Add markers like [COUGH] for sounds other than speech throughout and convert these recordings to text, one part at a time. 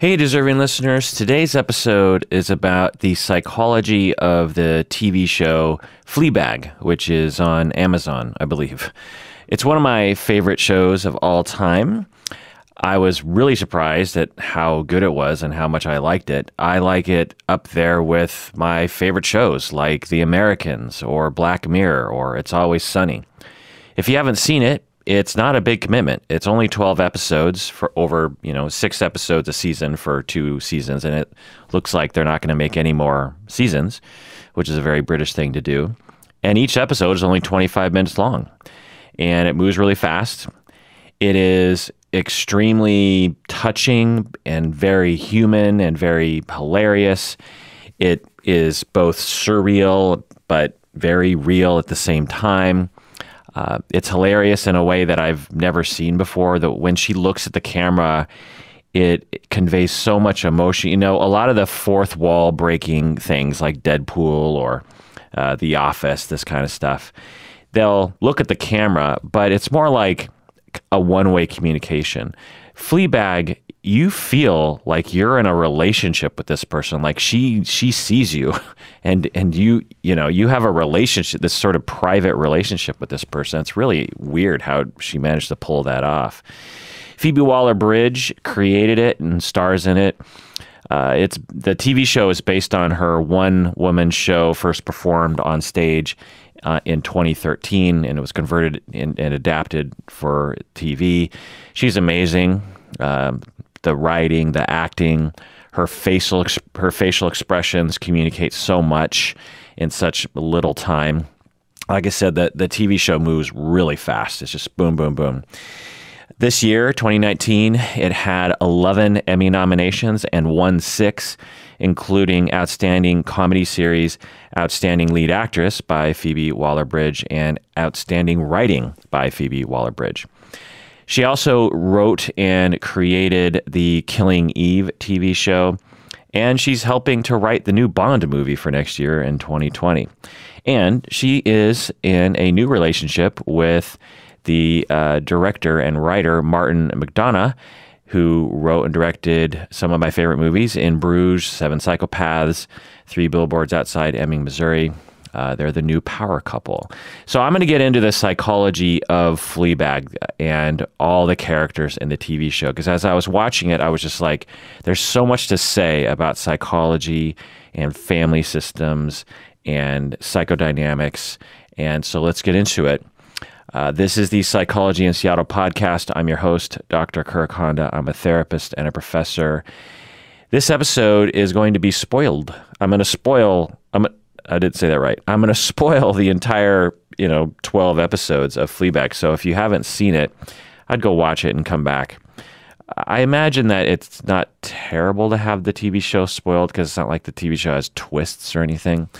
Hey, deserving listeners. Today's episode is about the psychology of the TV show Fleabag, which is on Amazon, I believe. It's one of my favorite shows of all time. I was really surprised at how good it was and how much I liked it. I like it up there with my favorite shows like The Americans or Black Mirror or It's Always Sunny. If you haven't seen it, it's not a big commitment. It's only 12 episodes for over, you know, six episodes a season for two seasons. And it looks like they're not going to make any more seasons, which is a very British thing to do. And each episode is only 25 minutes long and it moves really fast. It is extremely touching and very human and very hilarious. It is both surreal but very real at the same time. Uh, it's hilarious in a way that I've never seen before. That when she looks at the camera, it, conveys so much emotion. You know, a lot of the fourth wall breaking things like Deadpool or uh, The Office, this kind of stuff, they'll look at the camera, but it's more like a one way communication. Fleabag you feel like you're in a relationship with this person like she she sees you [LAUGHS] and and you you know you have a relationship this sort of private relationship with this person it's really weird how she managed to pull that off phoebe waller-bridge created it and stars in it uh, it's the TV show is based on her one woman show first performed on stage uh, in 2013 and it was converted and adapted for TV. She's amazing. Um, the writing, the acting, her facial her facial expressions communicate so much in such little time. Like I said, the the TV show moves really fast. It's just boom, boom, boom. This year, 2019, it had 11 Emmy nominations and won six, including Outstanding Comedy Series, Outstanding Lead Actress by Phoebe Waller Bridge, and Outstanding Writing by Phoebe Waller Bridge. She also wrote and created the Killing Eve TV show, and she's helping to write the new Bond movie for next year in 2020. And she is in a new relationship with the uh, director and writer Martin McDonagh, who wrote and directed some of my favorite movies In Bruges, Seven Psychopaths, Three Billboards Outside Ebbing, Missouri, uh, they're the new power couple. So I'm going to get into the psychology of Fleabag and all the characters in the TV show because as I was watching it, I was just like, there's so much to say about psychology and family systems and psychodynamics. And so let's get into it. Uh, this is the Psychology in Seattle podcast. I'm your host, Dr. Kirk Honda. I'm a therapist and a professor. This episode is going to be spoiled. I'm going to spoil. I'm, I did say that right. I'm going [LAUGHS] to spoil the entire, you know, 12 episodes of Fleabag. So if you haven't seen it, I'd go watch it and come back. I imagine that it's not terrible to have the TV show spoiled because it's not like the TV show has twists or anything.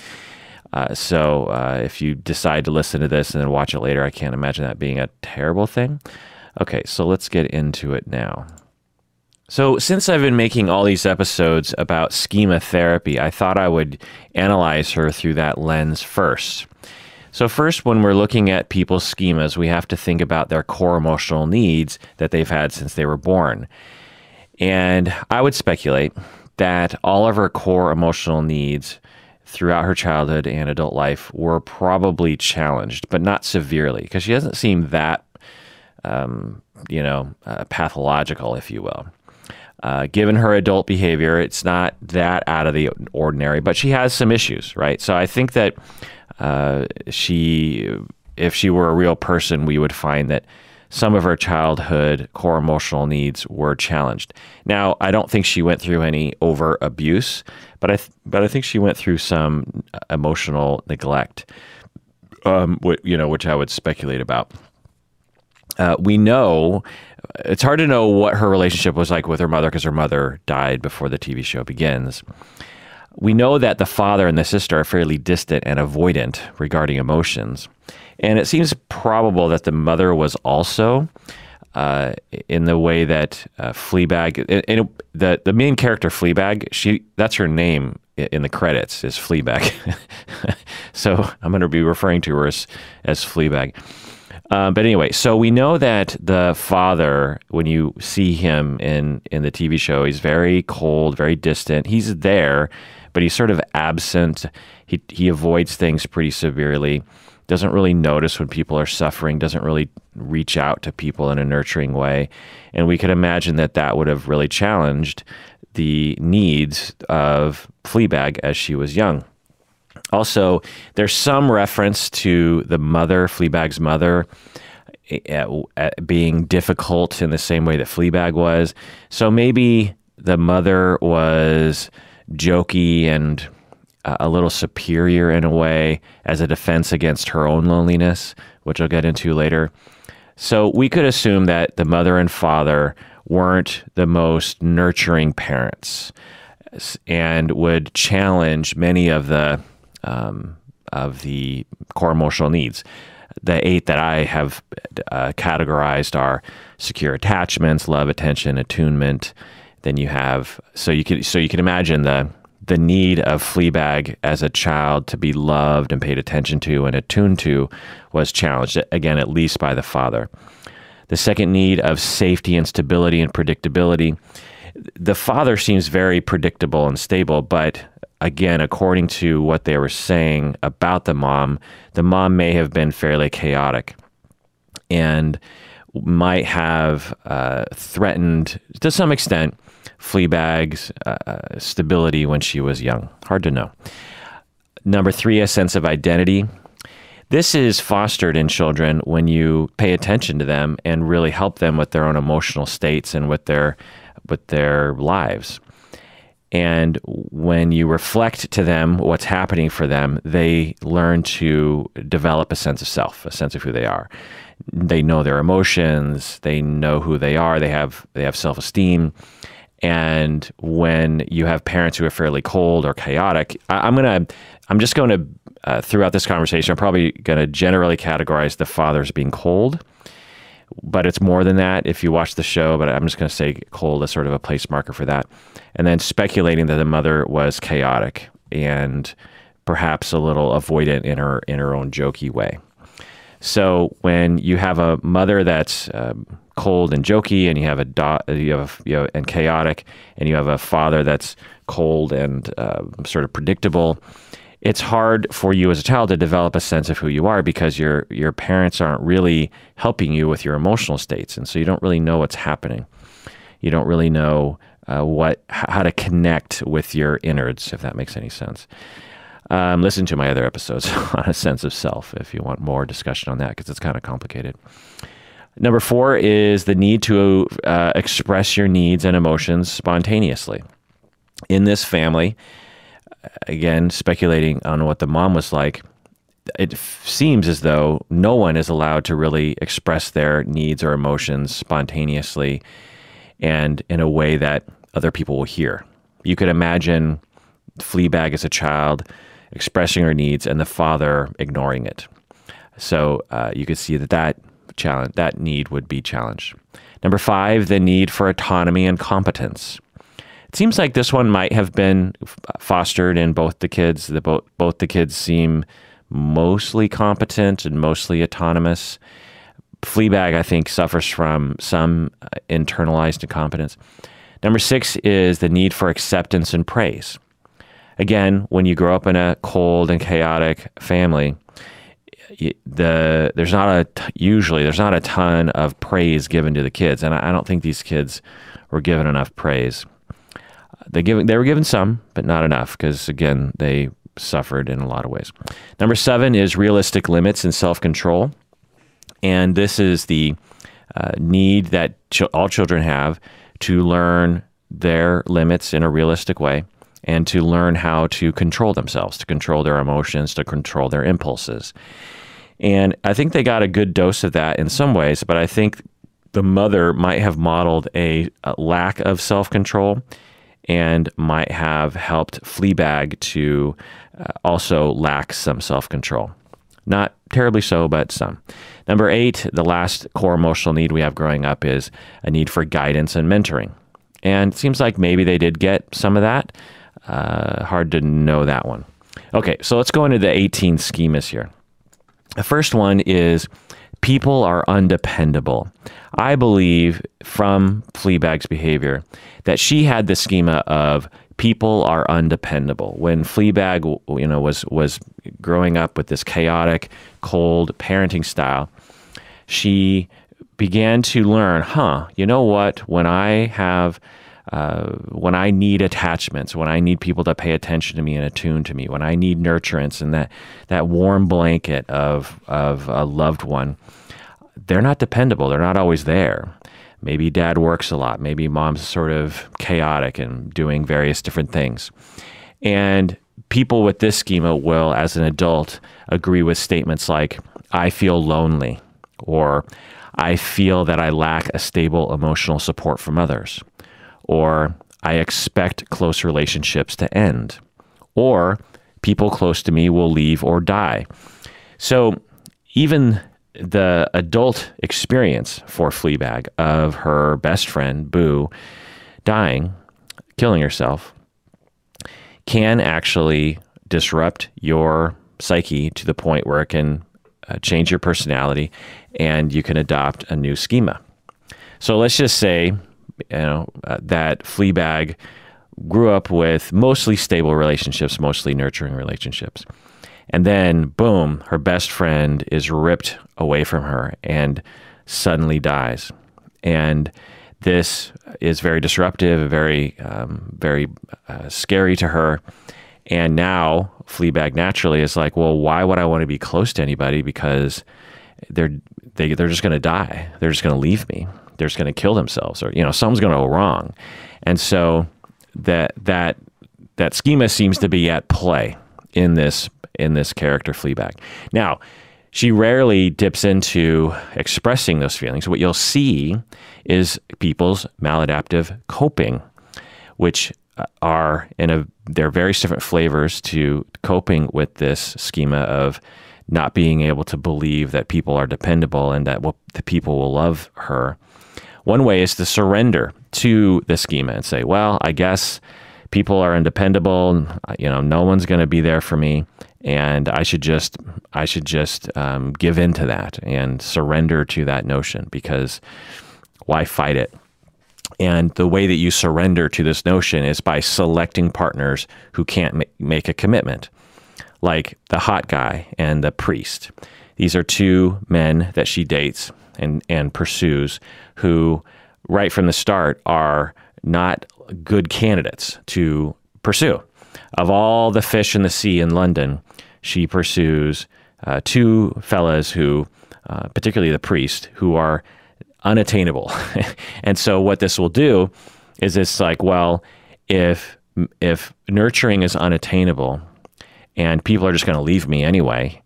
Uh, so uh, if you decide to listen to this and then watch it later, I can't imagine that being a terrible thing. Okay, so let's get into it now. So, since I've been making all these episodes about schema therapy, I thought I would analyze her through that lens first. So, first, when we're looking at people's schemas, we have to think about their core emotional needs that they've had since they were born. And I would speculate that all of her core emotional needs throughout her childhood and adult life were probably challenged, but not severely, because she doesn't seem that, um, you know, uh, pathological, if you will. Uh, given her adult behavior, it's not that out of the ordinary, but she has some issues, right? So I think that uh, she, if she were a real person, we would find that some of her childhood core emotional needs were challenged. Now, I don't think she went through any over abuse, but I but I think she went through some emotional neglect, um, you know, which I would speculate about. Uh, we know it's hard to know what her relationship was like with her mother because her mother died before the TV show begins. We know that the father and the sister are fairly distant and avoidant regarding emotions. And it seems probable that the mother was also uh, in the way that uh, Fleabag, the the main character Fleabag, she that's her name in the credits is Fleabag. [LAUGHS] so I'm going to be referring to her as, as Fleabag. Uh, but anyway, so we know that the father, when you see him in in the TV show, he's very cold, very distant. He's there, but he's sort of absent. He he avoids things pretty severely. Doesn't really notice when people are suffering. Doesn't really reach out to people in a nurturing way. And we could imagine that that would have really challenged the needs of Fleabag as she was young. Also, there's some reference to the mother, Fleabag's mother, eh, eh, eh, being difficult in the same way that Fleabag was. So maybe the mother was jokey and uh, a little superior in a way as a defense against her own loneliness, which I'll get into later. So we could assume that the mother and father weren't the most nurturing parents and would challenge many of the um, of the core emotional needs. The eight that I have uh, categorized are secure attachments, love, attention, attunement. Then you have so you can so you can imagine the the need of Fleabag as a child to be loved and paid attention to and attuned to was challenged again at least by the father. The second need of safety and stability and predictability. The father seems very predictable and stable, but again, according to what they were saying about the mom, the mom may have been fairly chaotic and might have uh, threatened, to some extent, Fleabag's uh, stability when she was young. Hard to know. Number three, a sense of identity. This is fostered in children when you pay attention to them and really help them with their own emotional states and with their with their lives. And when you reflect to them what's happening for them, they learn to develop a sense of self, a sense of who they are. They know their emotions, they know who they are, they have they have self-esteem. And when you have parents who are fairly cold or chaotic, I, am gonna I'm just going to uh, throughout this conversation, I'm probably going to generally categorize the fathers being cold but it's more than that if you watch the show. But I'm just going to say cold as sort of a place marker for that and then speculating that the mother was chaotic and perhaps a little avoidant in her in her own jokey way. So when you have a mother that's um, cold and jokey, and you have a do- you have you know, and chaotic, and you have a father that's cold and uh, sort of predictable, it's hard for you as a child to develop a sense of who you are because your your parents aren't really helping you with your emotional states, and so you don't really know what's happening. You don't really know uh, what how to connect with your innards, if that makes any sense. Um, listen to my other episodes [LAUGHS] on a sense of self if you want more discussion on that because it's kind of complicated. Number four is the need to uh, express your needs and emotions spontaneously. In this family, again, speculating on what the mom was like, it seems as though no one is allowed to really express their needs or emotions spontaneously and in a way that other people will hear. You could imagine Fleabag as a child expressing her needs and the father ignoring it. So uh, you could see that that challenge, that need would be challenged. Number five, the need for autonomy and competence. It seems like this one might have been fostered in both the kids. The both both the kids seem mostly competent and mostly autonomous. Fleabag, I think, suffers from some uh, internalized incompetence. Number six is the need for acceptance and praise. Again, when you grow up in a cold and chaotic family, the there's not a usually there's not a ton of praise given to the kids, and I, I don't think these kids were given enough praise. They given they were given some, but not enough because again they suffered in a lot of ways. Number seven is realistic limits and self control, and this is the uh, need that ch all children have to learn their limits in a realistic way and to learn how to control themselves, to control their emotions, to control their impulses. And I think they got a good dose of that in some ways, but I think the mother might have modeled a, a lack of self control and might have helped Fleabag to uh, also lack some self control. Not terribly so, but some. Number eight, the last core emotional need we have growing up is a need for guidance and mentoring. And it seems like maybe they did get some of that. Uh, hard to know that one. Okay, so let's go into the 18 schemas here. The first one is people are undependable. I believe from Fleabag's behavior that she had the schema of people are undependable. When Fleabag, you know, was was growing up with this chaotic, cold parenting style, she began to learn, huh, you know what? When I have uh, when I need attachments, when I need people to pay attention to me and attune to me, when I need nurturance and that that warm blanket of of a loved one, they're not dependable. They're not always there. Maybe dad works a lot. Maybe mom's sort of chaotic and doing various different things. And people with this schema will, as an adult, agree with statements like, I feel lonely, or I feel that I lack a stable emotional support from others, or I expect close relationships to end, or people close to me will leave or die. So even the adult experience for Fleabag of her best friend, Boo, dying, killing herself, can actually disrupt your psyche to the point where it can uh, change your personality and you can adopt a new schema. So let's just say, you know, uh, that Fleabag grew up with mostly stable relationships, mostly nurturing relationships. And then, boom, her best friend is ripped away from her and suddenly dies. And this is very disruptive, very, um, very uh, scary to her. And now Fleabag naturally is like, well, why would I want to be close to anybody? Because they're they, they're just going to die. They're just going to leave me. They're just going to kill themselves, or you know, something's going to go wrong. And so that that that schema seems to be at play in this in this character Fleabag. Now, she rarely dips into expressing those feelings. What you'll see is people's maladaptive coping, which uh, are in a they're various different flavors to coping with this schema of not being able to believe that people are dependable and that what the people will love her. One way is to surrender to the schema and say, "Well, I guess people are undependable. You know, no one's going to be there for me, and I should just I should just um, give in to that and surrender to that notion because why fight it? And the way that you surrender to this notion is by selecting partners who can't ma make a commitment, like the hot guy and the priest. These are two men that she dates and, and pursues who, right from the start, are not good candidates to pursue. Of all the fish in the sea in London, she pursues uh, two fellas who, uh, particularly the priest, who are unattainable. [LAUGHS] and so what this will do is it's like, well, if if nurturing is unattainable and people are just going to leave me anyway,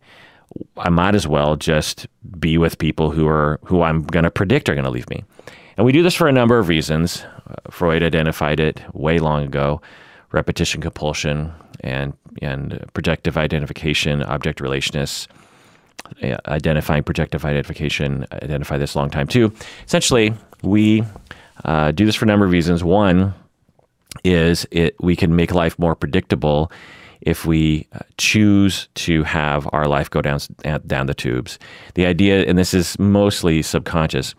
I might as well just be with people who are who I'm going to predict are going to leave me. And we do this for a number of reasons. Uh, Freud identified it way long ago: repetition compulsion and and projective identification, object relationists identifying projective identification, identify this long time too. Essentially, we uh, do this for a number of reasons. One is it we can make life more predictable if we uh, choose to have our life go down down the tubes. The idea, and this is mostly subconscious,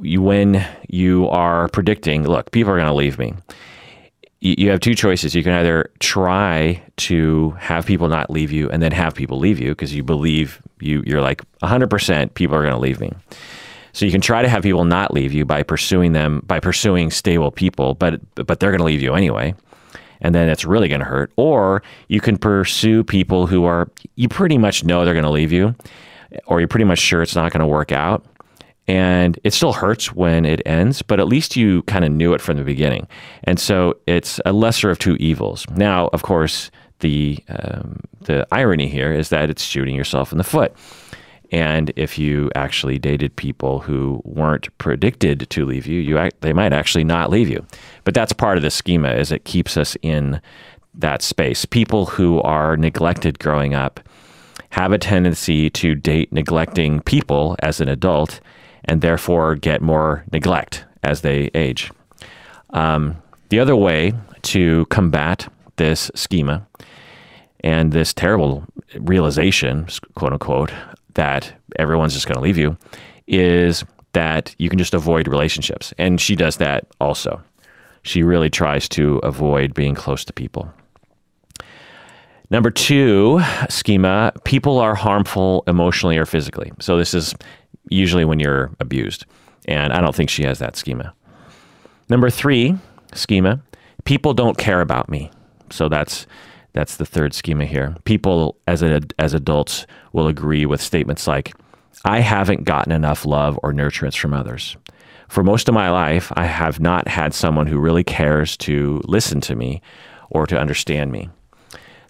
you, when you are predicting, look, people are going to leave me you have two choices. You can either try to have people not leave you and then have people leave you because you believe you you're like 100% people are going to leave me. So you can try to have people not leave you by pursuing them by pursuing stable people, but but they're going to leave you anyway. And then it's really going to hurt. Or you can pursue people who are you pretty much know they're going to leave you or you're pretty much sure it's not going to work out and it still hurts when it ends, but at least you kind of knew it from the beginning. And so it's a lesser of two evils. Now, of course, the um, the irony here is that it's shooting yourself in the foot. And if you actually dated people who weren't predicted to leave you, you they might actually not leave you. But that's part of the schema is it keeps us in that space. People who are neglected growing up have a tendency to date neglecting people as an adult and therefore get more neglect as they age. Um, the other way to combat this schema and this terrible realization, quote unquote, that everyone's just going to leave you is that you can just avoid relationships. And she does that also. She really tries to avoid being close to people. Number two schema people are harmful emotionally or physically. So, this is usually when you're abused. And I don't think she has that schema. Number three schema people don't care about me. So, that's that's the third schema here. People as as adults will agree with statements like, I haven't gotten enough love or nurturance from others. For most of my life, I have not had someone who really cares to listen to me or to understand me.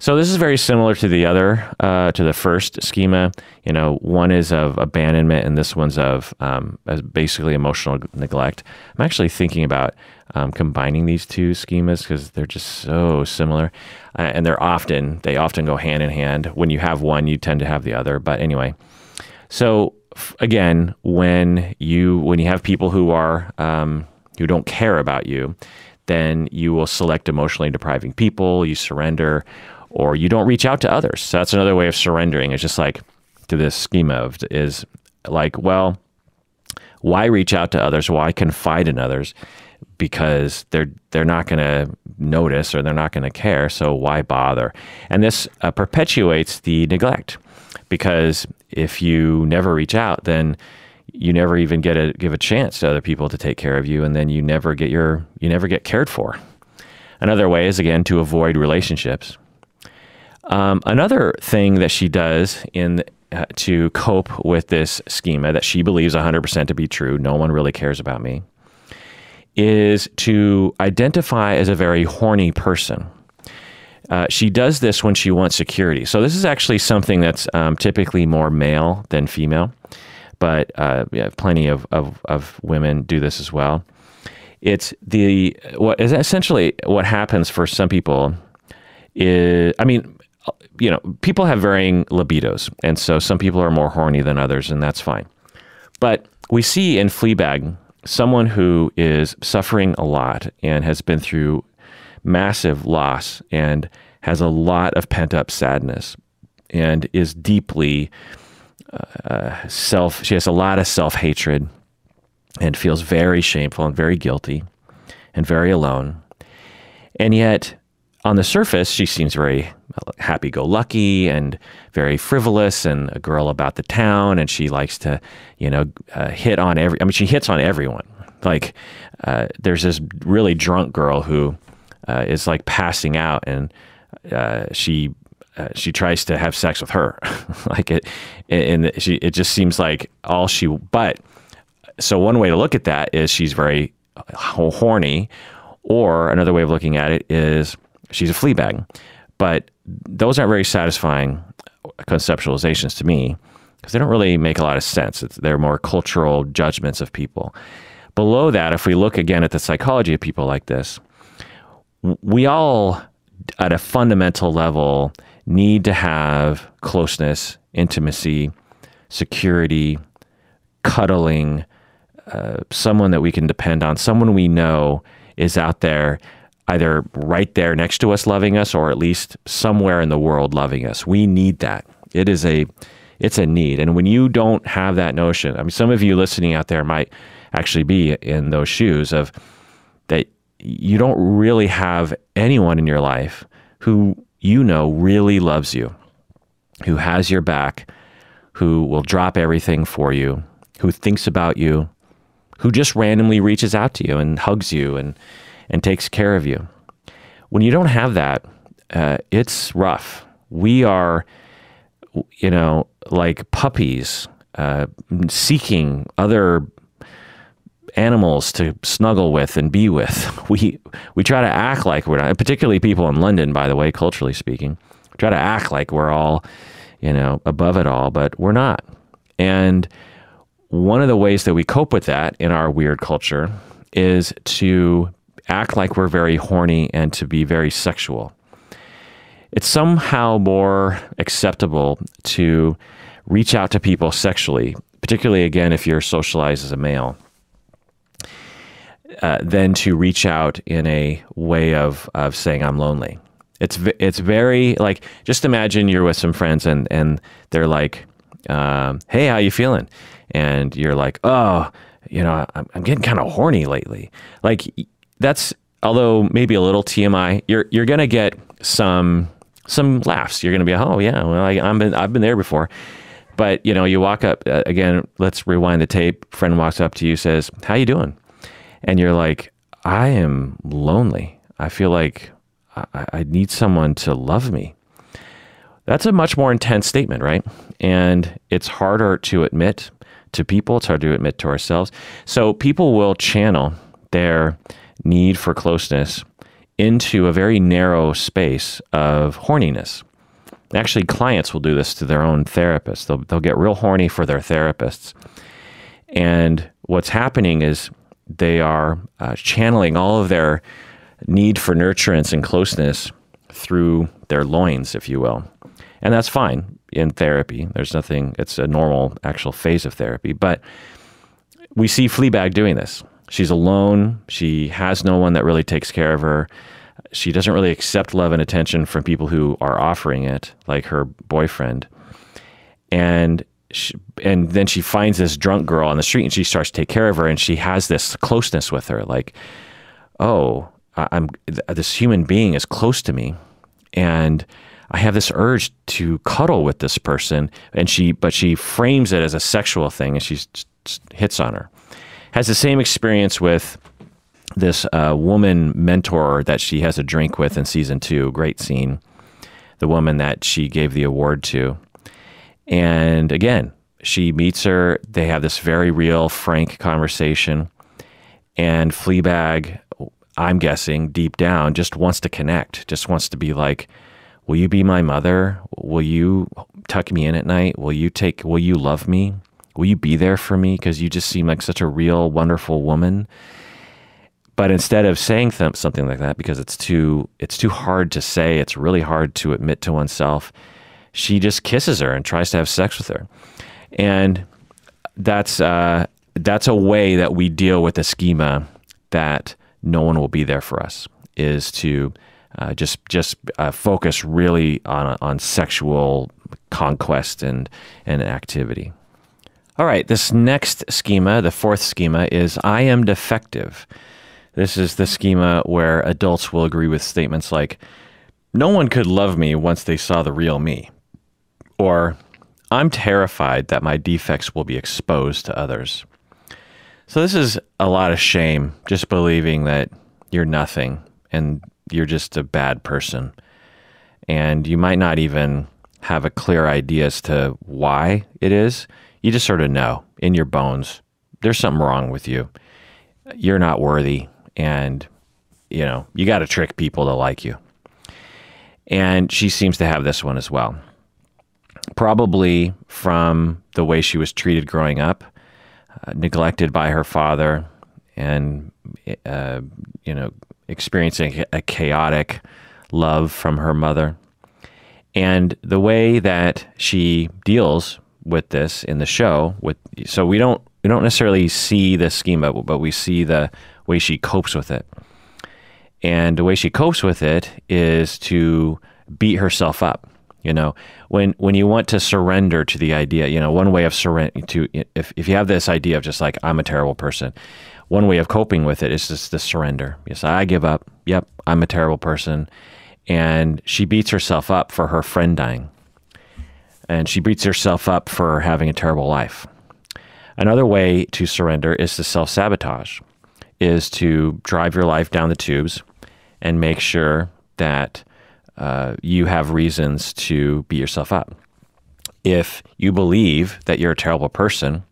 So this is very similar to the other, uh, to the first schema. You know, one is of abandonment, and this one's of um, basically emotional neglect. I'm actually thinking about um, combining these two schemas because they're just so similar, uh, and they're often they often go hand in hand. When you have one, you tend to have the other. But anyway, so again, when you when you have people who are um, who don't care about you, then you will select emotionally depriving people. You surrender or you don't reach out to others. So that's another way of surrendering. It's just like to this schema of is like, well, why reach out to others? Why confide in others? Because they're they're not going to notice or they're not going to care. So why bother? And this uh, perpetuates the neglect because if you never reach out, then you never even get a give a chance to other people to take care of you, and then you never get your you never get cared for. Another way is again to avoid relationships. Um, another thing that she does in uh, to cope with this schema that she believes 100% to be true, no one really cares about me, is to identify as a very horny person. Uh, she does this when she wants security. So this is actually something that's um, typically more male than female, but uh, yeah, plenty of, of, of women do this as well. It's the what is essentially what happens for some people is I mean you know, people have varying libidos. And so some people are more horny than others, and that's fine. But we see in Fleabag someone who is suffering a lot and has been through massive loss and has a lot of pent up sadness and is deeply uh, self, she has a lot of self hatred and feels very shameful and very guilty and very alone. And yet, on the surface, she seems very happy go lucky and very frivolous and a girl about the town. And she likes to, you know, uh, hit on every, I mean, she hits on everyone. Like, uh, there's this really drunk girl who uh, is like passing out and uh, she, uh, she tries to have sex with her. [LAUGHS] like it, and she, it just seems like all she, but so one way to look at that is she's very horny. Or another way of looking at it is she's a flea bag. But those aren't very satisfying conceptualizations to me because they don't really make a lot of sense. It's, they're more cultural judgments of people. Below that, if we look again at the psychology of people like this, we all, at a fundamental level, need to have closeness, intimacy, security, cuddling, uh, someone that we can depend on, someone we know is out there either right there next to us loving us or at least somewhere in the world loving us. We need that. It is a it's a need. And when you don't have that notion, I mean some of you listening out there might actually be in those shoes of that you don't really have anyone in your life who you know really loves you, who has your back, who will drop everything for you, who thinks about you, who just randomly reaches out to you and hugs you and and takes care of you. When you don't have that, uh, it's rough. We are, you know, like puppies uh, seeking other animals to snuggle with and be with. [LAUGHS] We we try to act like we're not, particularly people in London, by the way, culturally speaking, try to act like we're all, you know, above it all, but we're not. And one of the ways that we cope with that in our weird culture is to act like we're very horny and to be very sexual. It's somehow more acceptable to reach out to people sexually, particularly again if you're socialized as a male, uh, than to reach out in a way of, of saying, I'm lonely. It's, it's very like, just imagine you're with some friends and, and they're like, um, "Hey, how you feeling?" And you're like, "Oh, you know, I'm, I'm getting kind of horny lately." Like that's although maybe a little TMI, you're you're gonna get some some laughs. You're gonna be, "Oh yeah, well, I, I'm been I've been there before." But you know, you walk up uh, again. Let's rewind the tape. Friend walks up to you, says, "How you doing?" And you're like, "I am lonely. I feel like I, I need someone to love me." That's a much more intense statement, right? And it's harder to admit to people. It's hard to admit to ourselves. So people will channel their need for closeness into a very narrow space of horniness. Actually, clients will do this to their own therapists. They'll, they'll get real horny for their therapists. And what's happening is they are uh, channeling all of their need for nurturance and closeness through their loins, if you will. And that's fine in therapy. There's nothing, it's a normal actual phase of therapy. But we see Fleabag doing this. She's alone. She has no one that really takes care of her. She doesn't really accept love and attention from people who are offering it, like her boyfriend. And she, and then she finds this drunk girl on the street and she starts to take care of her and she has this closeness with her like oh i'm this human being is close to me and i have this urge to cuddle with this person and she but she frames it as a sexual thing and she hits on her has the same experience with this uh, woman mentor that she has a drink with in season two. Great scene. The woman that she gave the award to. And again, she meets her. They have this very real, frank conversation. And Fleabag, I'm guessing deep down, just wants to connect, just wants to be like, Will you be my mother? Will you tuck me in at night? Will you take, will you love me? Will you be there for me? Because you just seem like such a real, wonderful woman. But instead of saying th- something like that, because it's too it's too hard to say, it's really hard to admit to oneself. She just kisses her and tries to have sex with her, and that's uh, that's a way that we deal with the schema that no one will be there for us. Is to uh, just just uh, focus really on on sexual conquest and and activity. All right, this next schema, the fourth schema, is I am defective. This is the schema where adults will agree with statements like, no one could love me once they saw the real me. Or, I'm terrified that my defects will be exposed to others. So, this is a lot of shame, just believing that you're nothing and you're just a bad person. And you might not even have a clear idea as to why it is. You just sort of know in your bones there's something wrong with you. You're not worthy and you know you got to trick people to like you. And she seems to have this one as well. Probably from the way she was treated growing up uh, neglected by her father and uh, you know experiencing a chaotic love from her mother. And the way that she deals with this in the show with so we don't we don't necessarily see the schema but we see the way she copes with it. And the way she copes with it is to beat herself up. You know, when when you want to surrender to the idea, you know, one way of surrender to if if you have this idea of just like I'm a terrible person, one way of coping with it is just to surrender. Yes, I give up. Yep, I'm a terrible person, and she beats herself up for her friend dying, and she beats herself up for having a terrible life. Another way to surrender is to self sabotage is to drive your life down the tubes and make sure that uh, you have reasons to beat yourself up. If you believe that you're a terrible person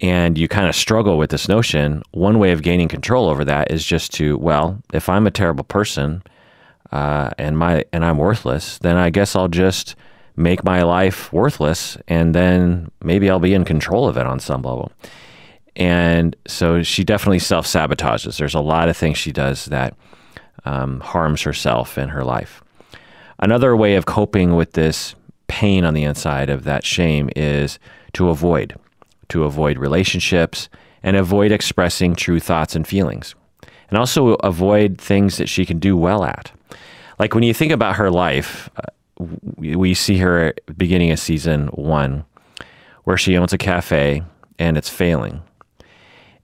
and you kind of struggle with this notion, one way of gaining control over that is just to, well, if I'm a terrible person uh, and my and I'm worthless, then I guess I'll just make my life worthless, and then maybe I'll be in control of it on some level. And so she definitely self sabotages. There's a lot of things she does that um, harms herself in her life. Another way of coping with this pain on the inside of that shame is to avoid, to avoid relationships and avoid expressing true thoughts and feelings. And also avoid things that she can do well at. Like when you think about her life, uh, we see her beginning of season one, where she owns a cafe and it's failing.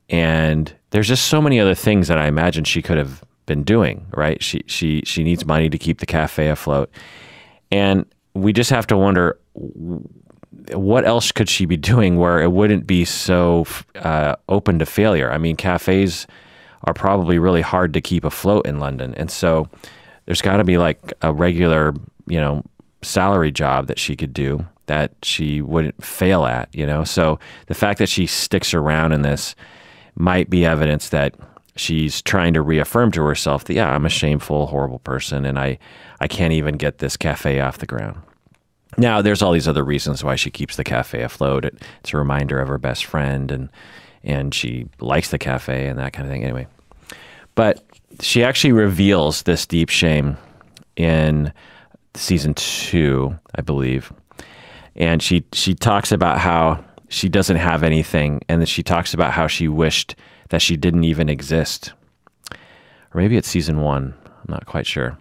And there's just so many other things that I imagine she could have been doing, right? She she she needs money to keep the cafe afloat. And we just have to wonder what else could she be doing where it wouldn't be so uh, open to failure? I mean, cafes are probably really hard to keep afloat in London, and so there's got to be like a regular, you know, salary job that she could do that she wouldn't fail at, you know. So the fact that she sticks around in this might be evidence that she's trying to reaffirm to herself that yeah, I'm a shameful, horrible person, and I I can't even get this cafe off the ground. Now, there's all these other reasons why she keeps the cafe afloat. It, it's a reminder of her best friend, and and she likes the cafe and that kind of thing. Anyway, but she actually reveals this deep shame in season two, I believe, and she she talks about how she doesn't have anything, and then she talks about how she wished that she didn't even exist, or maybe it's season one. I'm not quite sure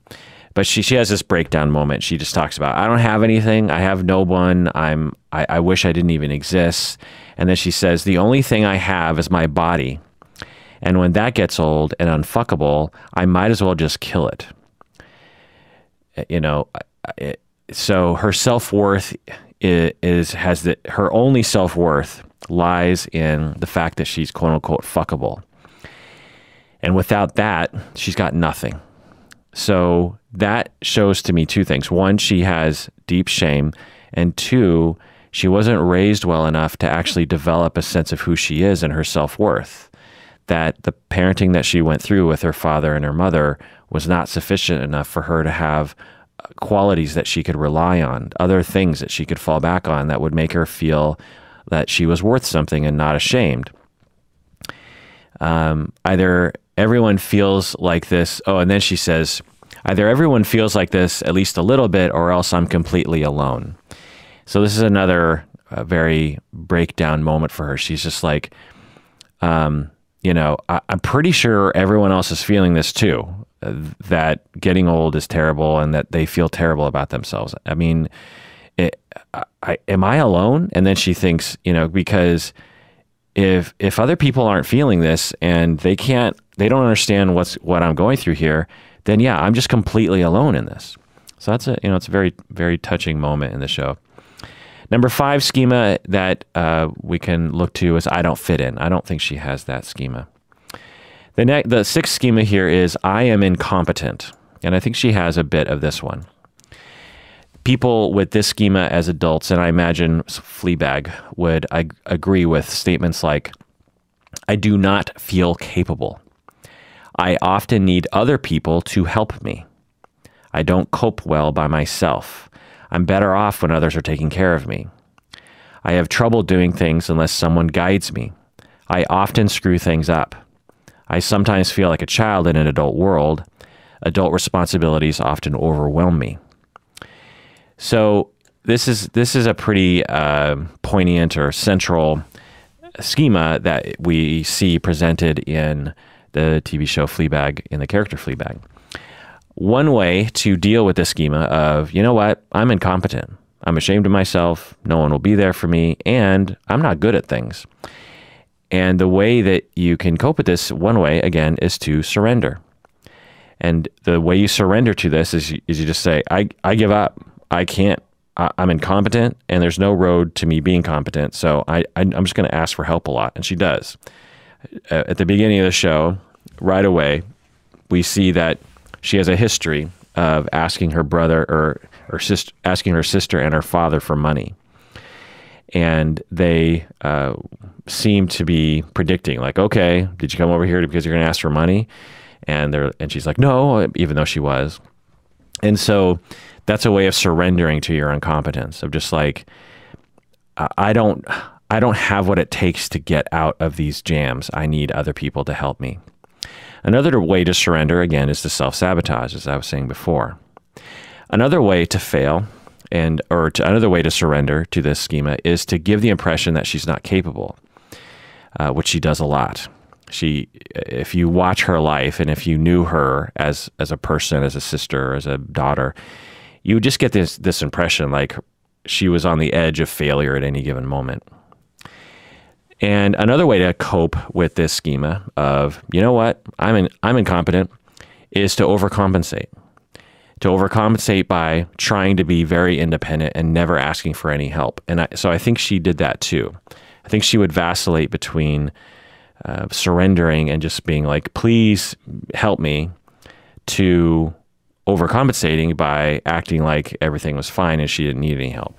but she she has this breakdown moment. She just talks about I don't have anything. I have no one. I'm I, I wish I didn't even exist. And then she says the only thing I have is my body. And when that gets old and unfuckable, I might as well just kill it. Eh, you know, it, eh, so her self worth is, is, has the her only self worth lies in the fact that she's quote unquote fuckable. And without that, she's got nothing. So that shows to me two things. One, she has deep shame. And two, she wasn't raised well enough to actually develop a sense of who she is and her self worth. That the parenting that she went through with her father and her mother was not sufficient enough for her to have uh, qualities that she could rely on, other things that she could fall back on that would make her feel that she was worth something and not ashamed. Um, either everyone feels like this. Oh, and then she says, either everyone feels like this at least a little bit, or else I'm completely alone. So this is another uh, very breakdown moment for her. She's just like, um, you know, I, am pretty sure everyone else is feeling this too. Uh, that getting old is terrible, and that they feel terrible about themselves. I mean, it, I, am I alone? And then she thinks, you know, because if if other people aren't feeling this and they can't they don't understand what's what I'm going through here, then yeah, I'm just completely alone in this. So that's a you know it's a very very touching moment in the show. Number five schema that uh, we can look to is I don't fit in. I don't think she has that schema. The ne- the sixth schema here is I am incompetent, and I think she has a bit of this one. People with this schema as adults, and I imagine Fleabag would I agree with statements like, "I do not feel capable." I often need other people to help me. I don't cope well by myself. I'm better off when others are taking care of me. I have trouble doing things unless someone guides me. I often screw things up. I sometimes feel like a child in an adult world. Adult responsibilities often overwhelm me. So this is this is a pretty uh, poignant or central schema that we see presented in the TV show Fleabag in the character Fleabag. One way to deal with the schema of, you know what, I'm incompetent. I'm ashamed of myself. No one will be there for me. And I'm not good at things. And the way that you can cope with this, one way, again, is to surrender. And the way you surrender to this is, is you just say, I, I give up. I can't. I, am incompetent, and there's no road to me being competent. So I, I, I'm just going to ask for help a lot. And she does. Uh, at the beginning of the show, right away, we see that she has a history of asking her brother or or sister, asking her sister and her father for money, and they uh, seem to be predicting, like, okay, did you come over here because you're going to ask for money? And they're and she's like, no, even though she was, and so that's a way of surrendering to your incompetence of just like, I don't. I don't have what it takes to get out of these jams. I need other people to help me. Another way to surrender, again, is to self sabotage, as I was saying before. Another way to fail, and or to, another way to surrender to this schema is to give the impression that she's not capable, uh, which she does a lot. She, if you watch her life and if you knew her as as a person, as a sister, as a daughter, you would just get this this impression like she was on the edge of failure at any given moment. And another way to cope with this schema of, you know what, I'm in, I'm incompetent, is to overcompensate. To overcompensate by trying to be very independent and never asking for any help. And I, so I think she did that too. I think she would vacillate between uh, surrendering and just being like, please help me, to overcompensating by acting like everything was fine and she didn't need any help.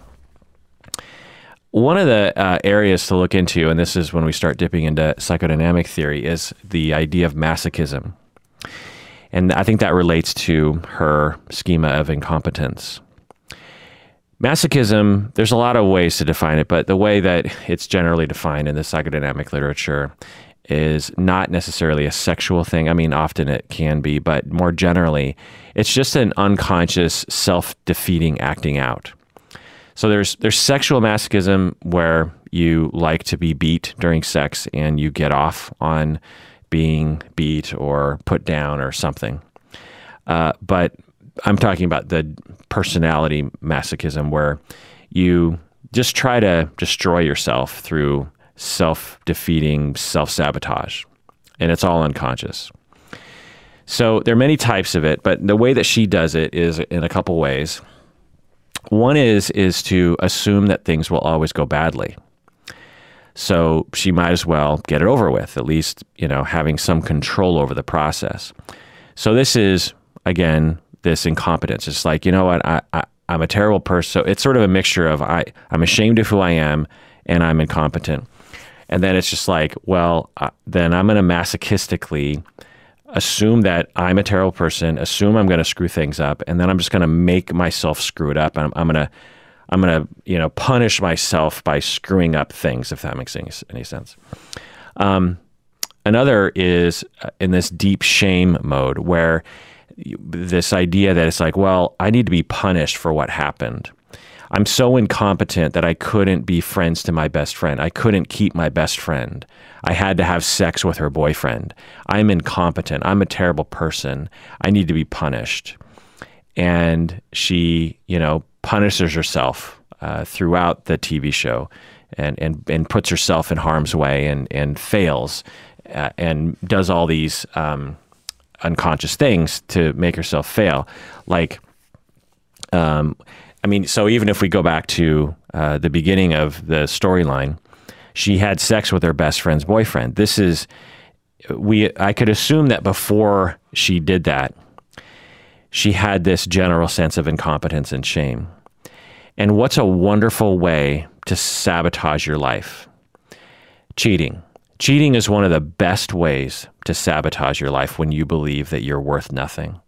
One of the uh, areas to look into, and this is when we start dipping into psychodynamic theory, is the idea of masochism. And I think that relates to her schema of incompetence. Masochism, there's a lot of ways to define it, but the way that it's generally defined in the psychodynamic literature is not necessarily a sexual thing. I mean, often it can be, but more generally, it's just an unconscious, self-defeating acting out. So there's there's sexual masochism where you like to be beat during sex and you get off on being beat or put down or something. Uh, but I'm talking about the personality masochism where you just try to destroy yourself through self defeating self sabotage. And it's all unconscious. So there are many types of it, but the way that she does it is in a couple ways. One is is to assume that things will always go badly. So she might as well get it over with, at least, you know, having some control over the process. So this is again this incompetence. It's like, you know what, I, I I'm a terrible person. So it's sort of a mixture of I, I'm ashamed of who I am and I'm incompetent. And then it's just like, well, uh, then I'm going to masochistically assume that I'm a terrible person, assume I'm going to screw things up, and then I'm just going to make myself screw it up. And I'm, I'm going to, I'm going to, you know, punish myself by screwing up things, if that makes any, any sense. Um, another is uh, in this deep shame mode where this idea that it's like, well, I need to be punished for what happened. I'm so incompetent that I couldn't be friends to my best friend. I couldn't keep my best friend. I had to have sex with her boyfriend. I'm incompetent. I'm a terrible person. I need to be punished. And she, you know, punishes herself uh, throughout the TV show and, and, and puts herself in harm's way and, and fails uh, and does all these um, unconscious things to make herself fail. Like, um, I mean, so even if we go back to uh, the beginning of the storyline, she had sex with her best friend's boyfriend. This is we. I could assume that before she did that, she had this general sense of incompetence and shame. And what's a wonderful way to sabotage your life? Cheating. Cheating is one of the best ways to sabotage your life when you believe that you're worth nothing.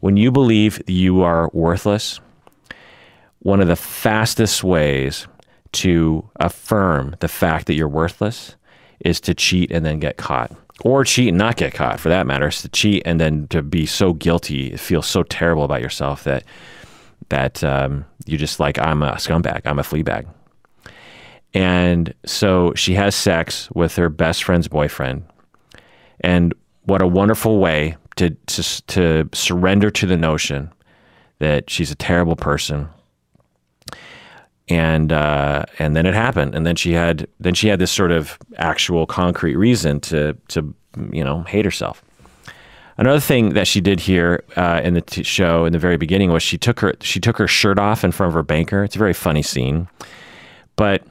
When you believe you are worthless, one of the fastest ways to affirm the fact that you're worthless is to cheat and then get caught. Or cheat and not get caught, for that matter. Is to cheat and then to be so guilty, feel so terrible about yourself that that um, you just like I'm a scumbag, I'm a flea bag. And so she has sex with her best friend's boyfriend, and what a wonderful way to to, to surrender to the notion that she's a terrible person and uh, and then it happened, and then she had then she had this sort of actual concrete reason to to you know hate herself. Another thing that she did here uh, in the show in the very beginning was she took her she took her shirt off in front of her banker. It's a very funny scene, but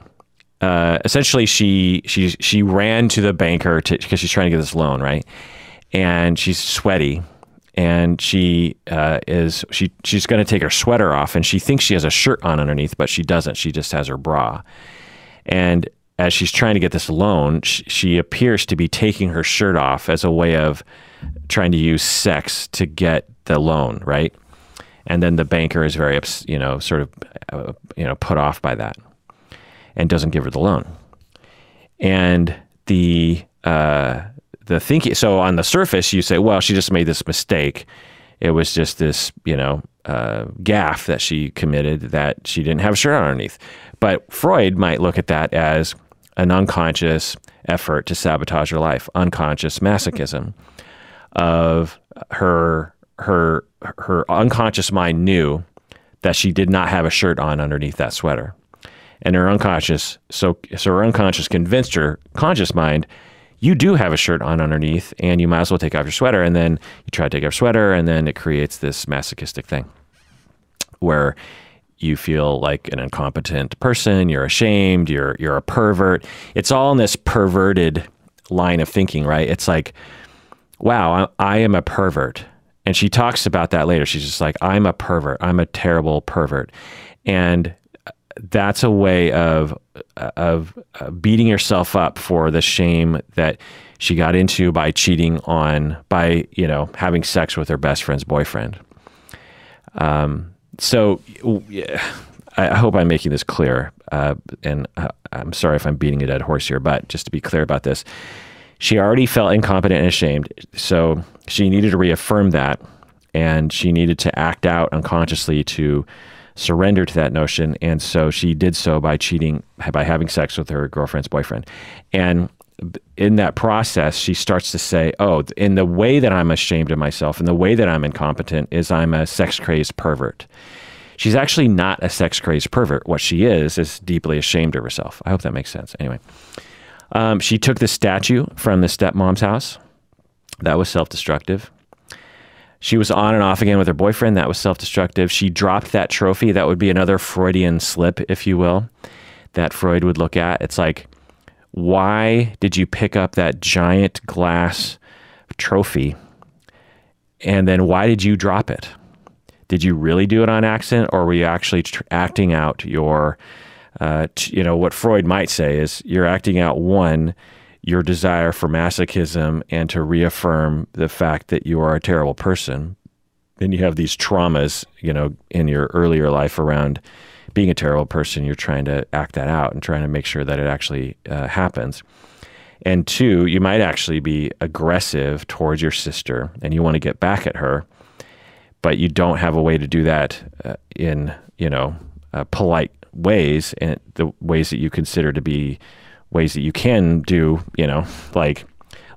uh, essentially she she she ran to the banker because she's trying to get this loan, right? And she's sweaty and she uh, is she she's going to take her sweater off, and she thinks she has a shirt on underneath, but she doesn't. She just has her bra, and as she's trying to get this loan, she, she appears to be taking her shirt off as a way of trying to use sex to get the loan, right? And then the banker is very, you know, sort of, uh, you know, put off by that, and doesn't give her the loan. And the uh, the thinking. So on the surface, you say, well, she just made this mistake. It was just this, you know, uh, gaffe that she committed that she didn't have a shirt underneath. But Freud might look at that as an unconscious effort to sabotage her life, unconscious masochism of her her her unconscious mind knew that she did not have a shirt on underneath that sweater. And her unconscious, so so her unconscious convinced her conscious mind, you do have a shirt on underneath, and you might as well take off your sweater. And then you try to take off your sweater, and then it creates this masochistic thing where you feel like an incompetent person, you're ashamed, you're you're a pervert. It's all in this perverted line of thinking, right? It's like, wow, I, I am a pervert. And she talks about that later. She's just like, I'm a pervert. I'm a terrible pervert. And that's a way of of beating yourself up for the shame that she got into by cheating on by you know having sex with her best friend's boyfriend. Um, so yeah, I hope I'm making this clear, uh, and uh, I'm sorry if I'm beating a dead horse here, but just to be clear about this, she already felt incompetent and ashamed, so she needed to reaffirm that, and she needed to act out unconsciously to surrender to that notion, and so she did so by cheating, by having sex with her girlfriend's boyfriend, and in that process, she starts to say, "Oh, in the way that I'm ashamed of myself, in the way that I'm incompetent, is I'm a sex crazed pervert." She's actually not a sex crazed pervert. What she is is deeply ashamed of herself. I hope that makes sense. Anyway, um, she took the statue from the stepmom's house. That was self destructive. She was on and off again with her boyfriend. That was self destructive. She dropped that trophy. That would be another Freudian slip, if you will, that Freud would look at. It's like, why did you pick up that giant glass trophy? And then why did you drop it? Did you really do it on accident or were you actually acting out your, uh, you know, what Freud might say is you're acting out one, your desire for masochism and to reaffirm the fact that you are a terrible person. Then you have these traumas, you know, in your earlier life around being a terrible person, you're trying to act that out and trying to make sure that it actually uh, happens. And two, you might actually be aggressive towards your sister and you want to get back at her, but you don't have a way to do that uh, in, you know, uh, polite ways and the ways that you consider to be ways that you can do, you know, like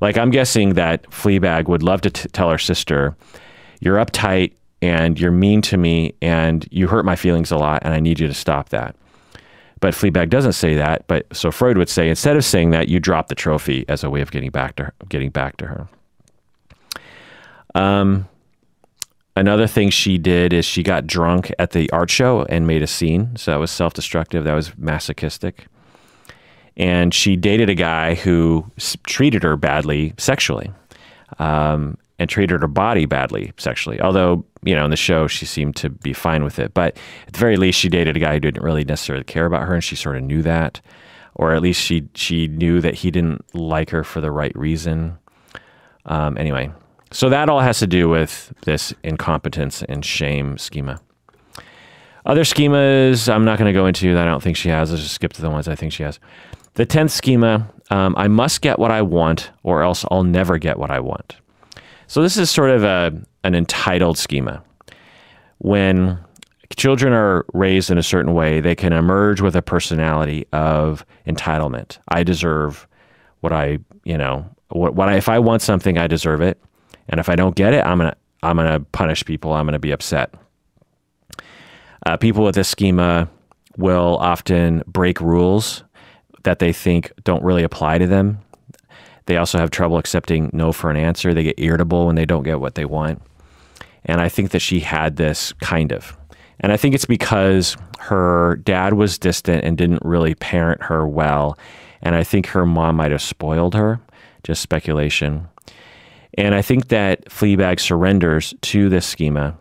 like I'm guessing that Fleabag would love to tell her sister, "You're uptight, and you're mean to me and you hurt my feelings a lot and I need you to stop that. But Fleabag doesn't say that. But so Freud would say instead of saying that, you drop the trophy as a way of getting back to her, getting back to her. Um, another thing she did is she got drunk at the art show and made a scene. So that was self-destructive. That was masochistic. And she dated a guy who treated her badly sexually. Um, and treated her body badly sexually. Although, you know, in the show, she seemed to be fine with it. But at the very least, she dated a guy who didn't really necessarily care about her, and she sort of knew that. Or at least she she knew that he didn't like her for the right reason. Um, anyway, so that all has to do with this incompetence and shame schema. Other schemas I'm not going to go into that I don't think she has. Let's just skip to the ones I think she has. The 10th schema um, I must get what I want, or else I'll never get what I want. So this is sort of a, an entitled schema. When children are raised in a certain way, they can emerge with a personality of entitlement. I deserve what I, you know, what, what I, if I want something, I deserve it. And if I don't get it, I'm going to, I'm to punish people. I'm going to be upset. Uh, people with this schema will often break rules that they think don't really apply to them. They also have trouble accepting no for an answer. They get irritable when they don't get what they want. And I think that she had this kind of. And I think it's because her dad was distant and didn't really parent her well. And I think her mom might have spoiled her, just speculation. And I think that Fleabag surrenders to this schema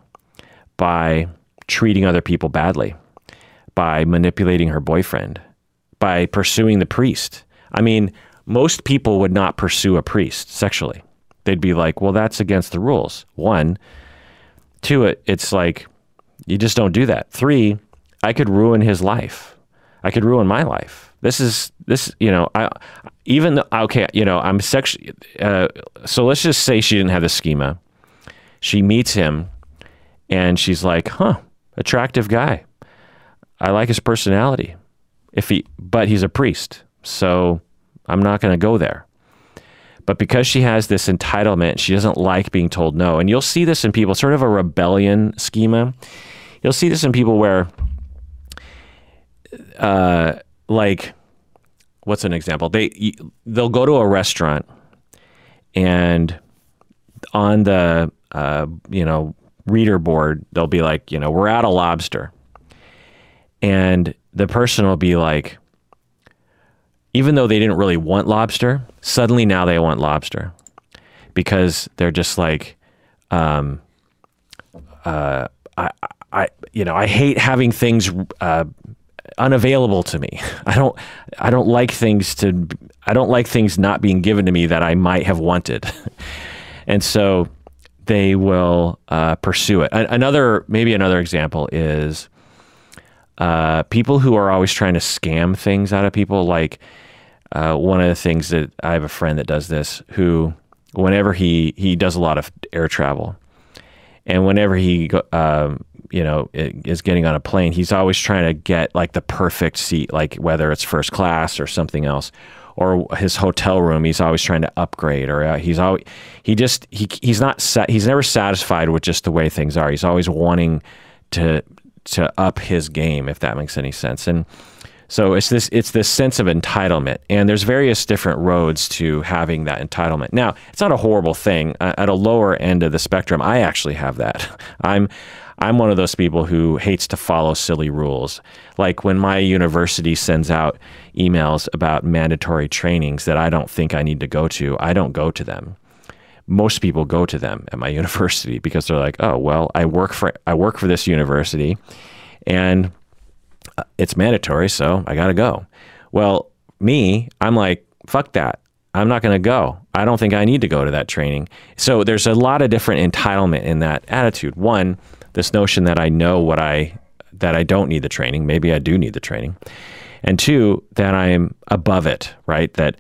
by treating other people badly, by manipulating her boyfriend, by pursuing the priest. I mean, most people would not pursue a priest sexually. They'd be like, well, that's against the rules. One. Two, it, it's like, you just don't do that. Three, I could ruin his life. I could ruin my life. This is, this, you know, I, even though, okay, you know, I'm sexually, uh, so let's just say she didn't have the schema. She meets him and she's like, huh, attractive guy. I like his personality. If he, but he's a priest. So I'm not going to go there. But because she has this entitlement, she doesn't like being told no. And you'll see this in people, sort of a rebellion schema. you'll see this in people where, uh, like, what's an example? They they'll go to a restaurant, and on the uh, you know reader board, they'll be like, you know, we're out of lobster, and the person will be like, even though they didn't really want lobster, suddenly now they want lobster because they're just like, um, uh, I, I, you know, I hate having things uh, unavailable to me. [LAUGHS] I don't, I don't like things to, I don't like things not being given to me that I might have wanted, [LAUGHS] and so they will uh, pursue it. another, maybe another example is uh, people who are always trying to scam things out of people, like uh, one of the things that I have a friend that does this who whenever he he does a lot of air travel and whenever he um, you know is getting on a plane he's always trying to get like the perfect seat like whether it's first class or something else or his hotel room he's always trying to upgrade or uh, he's always he just he he's not he's never satisfied with just the way things are. He's always wanting to to up his game if that makes any sense and so it's this it's this sense of entitlement, and there's various different roads to having that entitlement. Now, it's not a horrible thing. At a lower end of the spectrum, I actually have that. [LAUGHS] I'm I'm one of those people who hates to follow silly rules. Like when my university sends out emails about mandatory trainings that I don't think I need to go to, I don't go to them. Most people go to them at my [LAUGHS] university because they're like, "Oh, well, I work for I work for this university and uh, it's mandatory, so I got to go. Well, me, I'm like, fuck that. I'm not going to go. I don't think I need to go to that training. So there's a lot of different entitlement in that attitude. One, this notion that I know what I that I don't need the training. Maybe I do need the training. And two, that I'm above it, right? That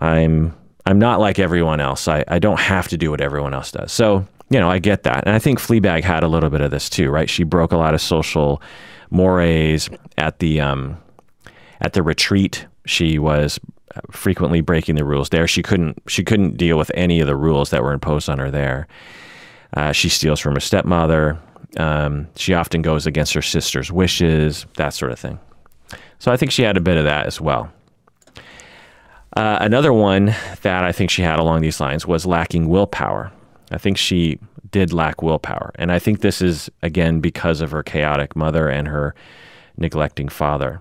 I'm I'm not like everyone else. I, I don't have to do what everyone else does. So, you know, I get that. And I think Fleabag had a little bit of this too, right? She broke a lot of social mores at the um, at the retreat. She was frequently breaking the rules there. She couldn't she couldn't deal with any of the rules that were imposed on her there. Uh, she steals from her stepmother. Um, she often goes against her sister's wishes, that sort of thing. So I think she had a bit of that as well. Uh, another one that I think she had along these lines was lacking willpower. I think she did lack willpower. And I think this is, again, because of her chaotic mother and her neglecting father.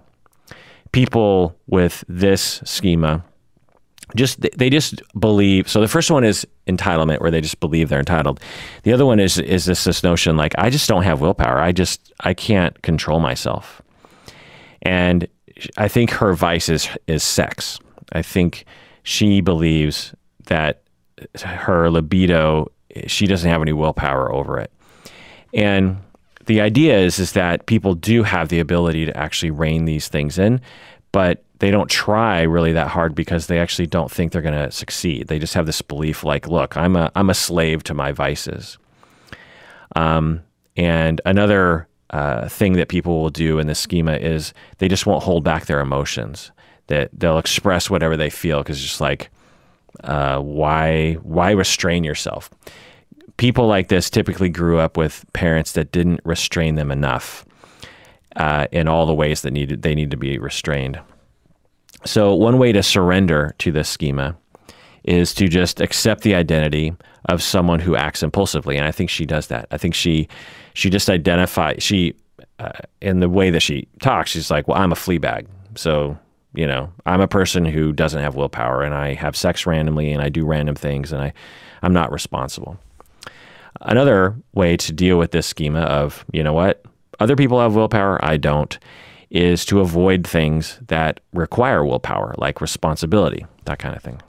People with this schema just they just believe so the first one is entitlement where they just believe they're entitled the other one is is this this notion like i just don't have willpower i just i can't control myself and i think her vice is is sex i think she believes that her libido she doesn't have any willpower over it. And the idea is is that people do have the ability to actually rein these things in, but they don't try really that hard because they actually don't think they're going to succeed. They just have this belief like, look, I'm a I'm a slave to my vices. Um, and another uh, thing that people will do in this schema is they just won't hold back their emotions. That they'll express whatever they feel because just like, uh, why why restrain yourself? people like this typically grew up with parents that didn't restrain them enough uh, in all the ways that needed they need to be restrained. So one way to surrender to this schema is to just accept the identity of someone who acts impulsively, and I think she does that. I think she she just identifies she uh, in the way that she talks. She's like, "Well, I'm a flea bag, so." You know, I'm a person who doesn't have willpower and I have sex randomly and I do random things and I, I'm not responsible. Another way to deal with this schema of, you know what, other people have willpower, I don't, is to avoid things that require willpower, like responsibility, that kind of thing.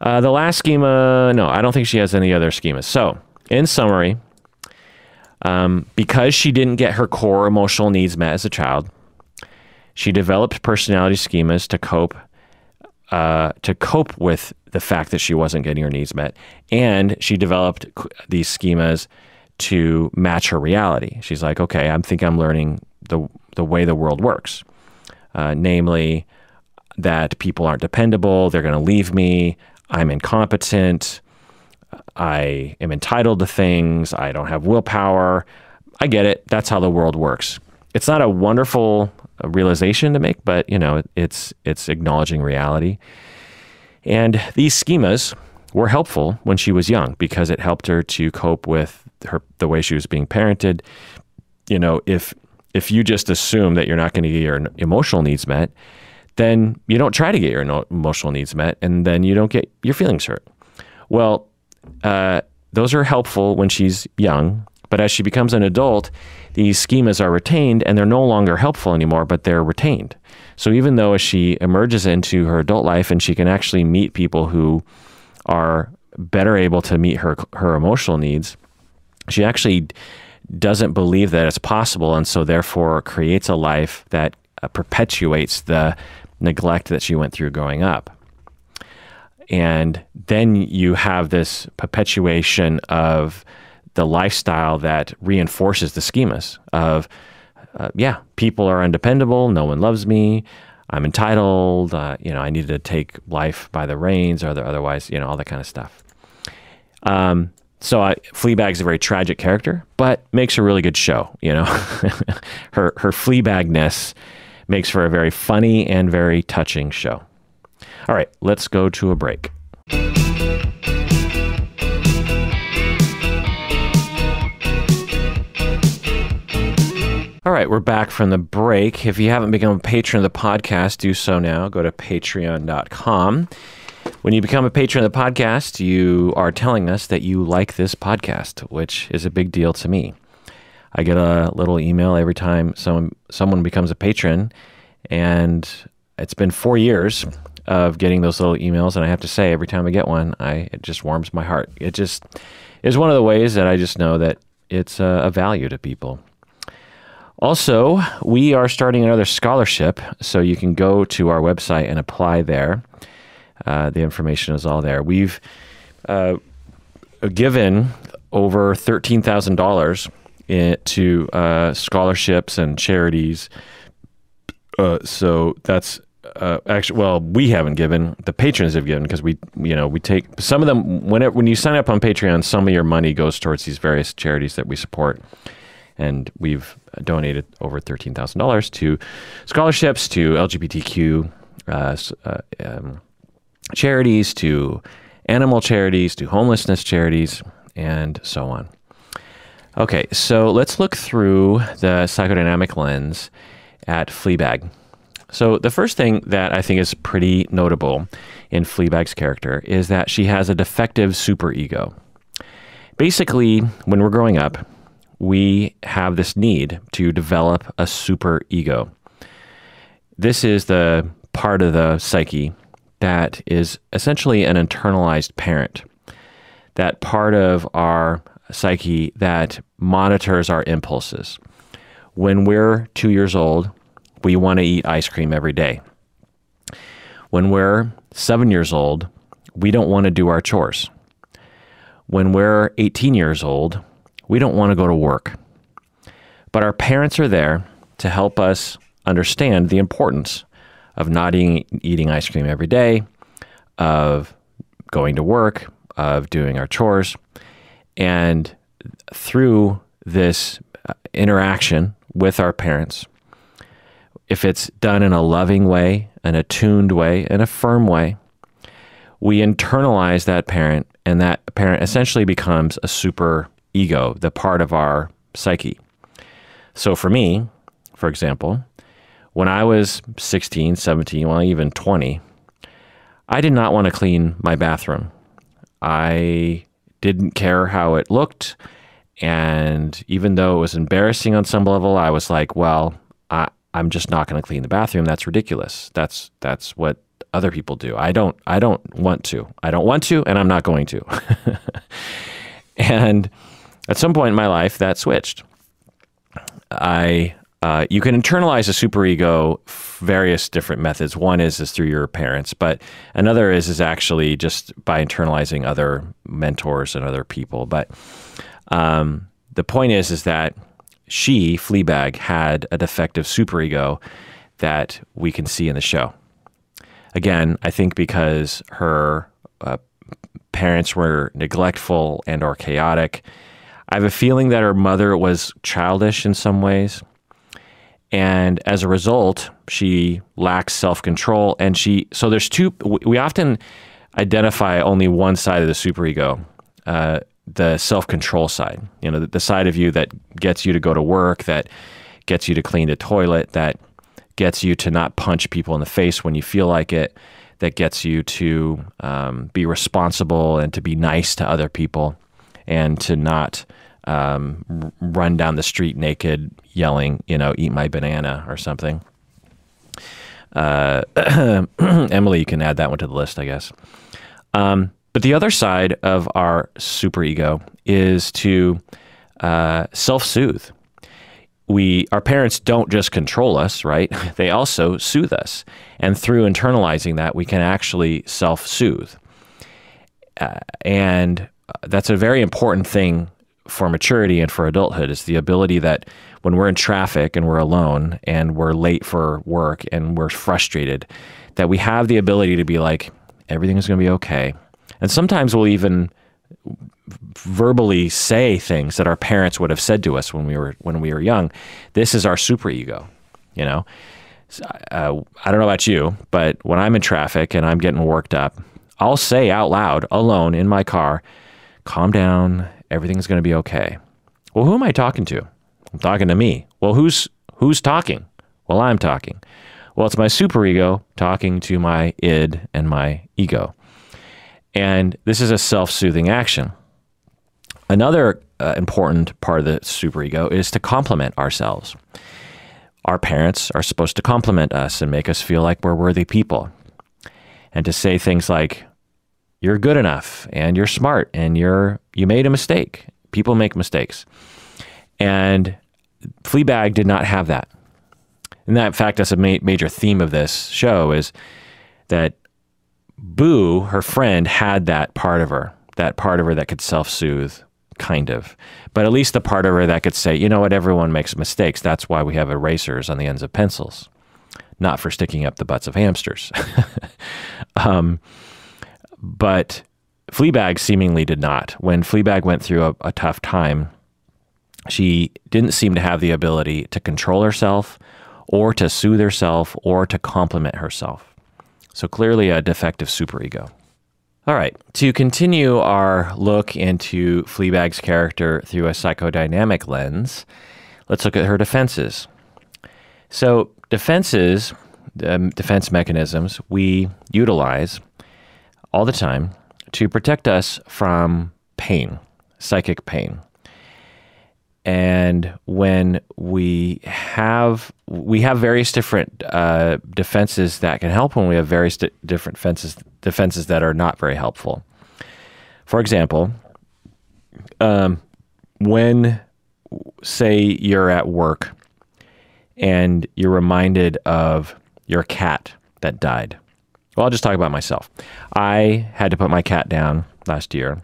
Uh, the last schema, no, I don't think she has any other schemas. So, in summary, um, because she didn't get her core emotional needs met as a child, she developed personality schemas to cope uh, to cope with the fact that she wasn't getting her needs met. And she developed these schemas to match her reality. She's like, okay, I think I'm learning the, the way the world works. Uh, namely, that people aren't dependable, they're going to leave me, I'm incompetent, I am entitled to things, I don't have willpower, I get it. That's how the world works. It's not a wonderful uh, realization to make, but you know, it's it's acknowledging reality. And these schemas were helpful when she was young because it helped her to cope with her the way she was being parented. You know, if if you just assume that you're not going to get your emotional needs met, then you don't try to get your emotional needs met, and then you don't get your feelings hurt. Well, uh, those are helpful when she's young, but as she becomes an adult, these schemas are retained and they're no longer helpful anymore, but they're retained. So even though as she emerges into her adult life and she can actually meet people who are better able to meet her her emotional needs, she actually doesn't believe that it's possible, and so therefore creates a life that uh, perpetuates the neglect that she went through growing up. And then you have this perpetuation of the lifestyle that reinforces the schemas of, uh, yeah, people are undependable, no one loves me, I'm entitled, uh, you know, I need to take life by the reins, or otherwise, you know, all that kind of stuff. Um, so I, Fleabag's a very tragic character, but makes a really good show. You know, [LAUGHS] her her Fleabagness makes for a very funny and very touching show. All right, let's go to a break. All right, we're back from the break. If you haven't become a patron of the podcast, do so now. Go to patreon.com. When you become a patron of the podcast, you are telling us that you like this podcast, which is a big deal to me. I get a little email every time someone someone becomes a patron, and it's been four years of getting those little emails, and I have to say, every time I get one, I it just warms my heart. It just is one of the ways that I just know that it's a, a value to people. Also, we are starting another scholarship, so you can go to our website and apply there. Uh, the information is all there. We've uh, given over thirteen thousand dollars to uh, scholarships and charities. Uh, so that's uh, actually well, we haven't given. The patrons have given because we, you know, we take some of them. Whenever when you sign up on Patreon, some of your money goes towards these various charities that we support, and we've donated over thirteen thousand dollars to scholarships to LGBTQ. Uh, um, charities to animal charities to homelessness charities and so on. Okay, so let's look through the psychodynamic lens at Fleabag. So, the first thing that I think is pretty notable in Fleabag's character is that she has a defective superego. Basically, when we're growing up, we have this need to develop a super ego. This is the part of the psyche that is essentially an internalized parent. That part of our psyche that monitors our impulses. When we're two years old, we want to eat ice cream every day. When we're seven years old, we don't want to do our chores. When we're 18 years old, we don't want to go to work. But our parents are there to help us understand the importance of not eating, eating ice cream every day, of going to work, of doing our chores. And through this uh, interaction with our parents, if it's done in a loving way, an attuned way, in a firm way, we internalize that parent, and that parent essentially becomes a super ego, the part of our psyche. So for me, for example, when I was 16, 17, well, even 20, I did not want to clean my bathroom. I didn't care how it looked. And even though it was embarrassing on some level, I was like, well, I, I'm just not going to clean the bathroom. That's ridiculous. That's that's what other people do. I don't I don't want to. I don't want to and I'm not going to. [LAUGHS] and at some point in my life that switched. I uh, you can internalize a superego various different methods. One is is through your parents, but another is is actually just by internalizing other mentors and other people. But um, the point is is that she Fleabag had a defective superego that we can see in the show. Again, I think because her uh, parents were neglectful and or chaotic I have a feeling that her mother was childish in some ways. And as a result, she lacks self control. And she, so there's two, we often identify only one side of the superego, uh, the self control side, you know, the, the side of you that gets you to go to work, that gets you to clean the toilet, that gets you to not punch people in the face when you feel like it, that gets you to um, be responsible and to be nice to other people and to not um, run down the street naked yelling, you know, eat my banana or something. Uh, [CLEARS THROAT] Emily, you can add that one to the list, I guess. Um, but the other side of our superego is to uh, self soothe we our parents don't just control us, right? [LAUGHS] They also soothe us, and through internalizing that, we can actually self-soothe, uh, and that's a very important thing for maturity and for adulthood. Is the ability that when we're in traffic and we're alone and we're late for work and we're frustrated, that we have the ability to be like, everything is going to be okay, and sometimes we'll even verbally say things that our parents would have said to us when we were when we were young. This is our superego, you know. Uh, I don't know about you, but when I'm in traffic and I'm getting worked up, I'll say out loud, alone in my car, "Calm down. Everything's going to be okay." Well, who am I talking to? I'm talking to me. Well, who's who's talking? Well, I'm talking. Well, it's my superego talking to my id and my ego. And this is a self soothing action. Another uh, important part of the superego is to compliment ourselves. Our parents are supposed to compliment us and make us feel like we're worthy people. And to say things like, you're good enough and you're smart and you're you made a mistake. People make mistakes. And Fleabag did not have that. And that, in fact, that's a ma major theme of this show is that Boo, her friend, had that part of her, that part of her that could self soothe, kind of. But at least the part of her that could say, you know what, everyone makes mistakes. That's why we have erasers on the ends of pencils, not for sticking up the butts of hamsters. [LAUGHS] um, but Fleabag seemingly did not. When Fleabag went through a, a tough time, she didn't seem to have the ability to control herself or to soothe herself or to compliment herself. So clearly a defective superego. All right, to continue our look into Fleabag's character through a psychodynamic lens, let's look at her defenses. So, defenses, um, defense mechanisms, we utilize all the time to protect us from pain, psychic pain and when we have we have various different uh, defenses that can help when we have various di different defenses defenses that are not very helpful. For example, um, when say you're at work and you're reminded of your cat that died. Well, I'll just talk about myself. I had to put my cat down last year,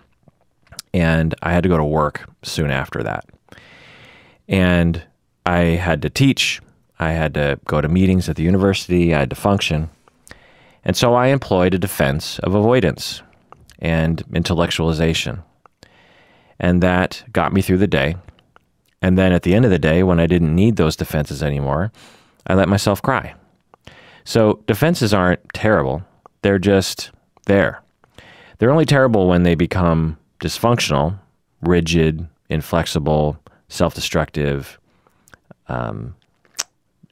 and I had to go to work soon after that. And I had to teach, I had to go to meetings at the university, I had to function. And so I employed a defense of avoidance and intellectualization. And that got me through the day. And then at the end of the day, when I didn't need those defenses anymore, I let myself cry. So defenses aren't terrible, they're just there. They're only terrible when they become dysfunctional, rigid, inflexible, self destructive, um,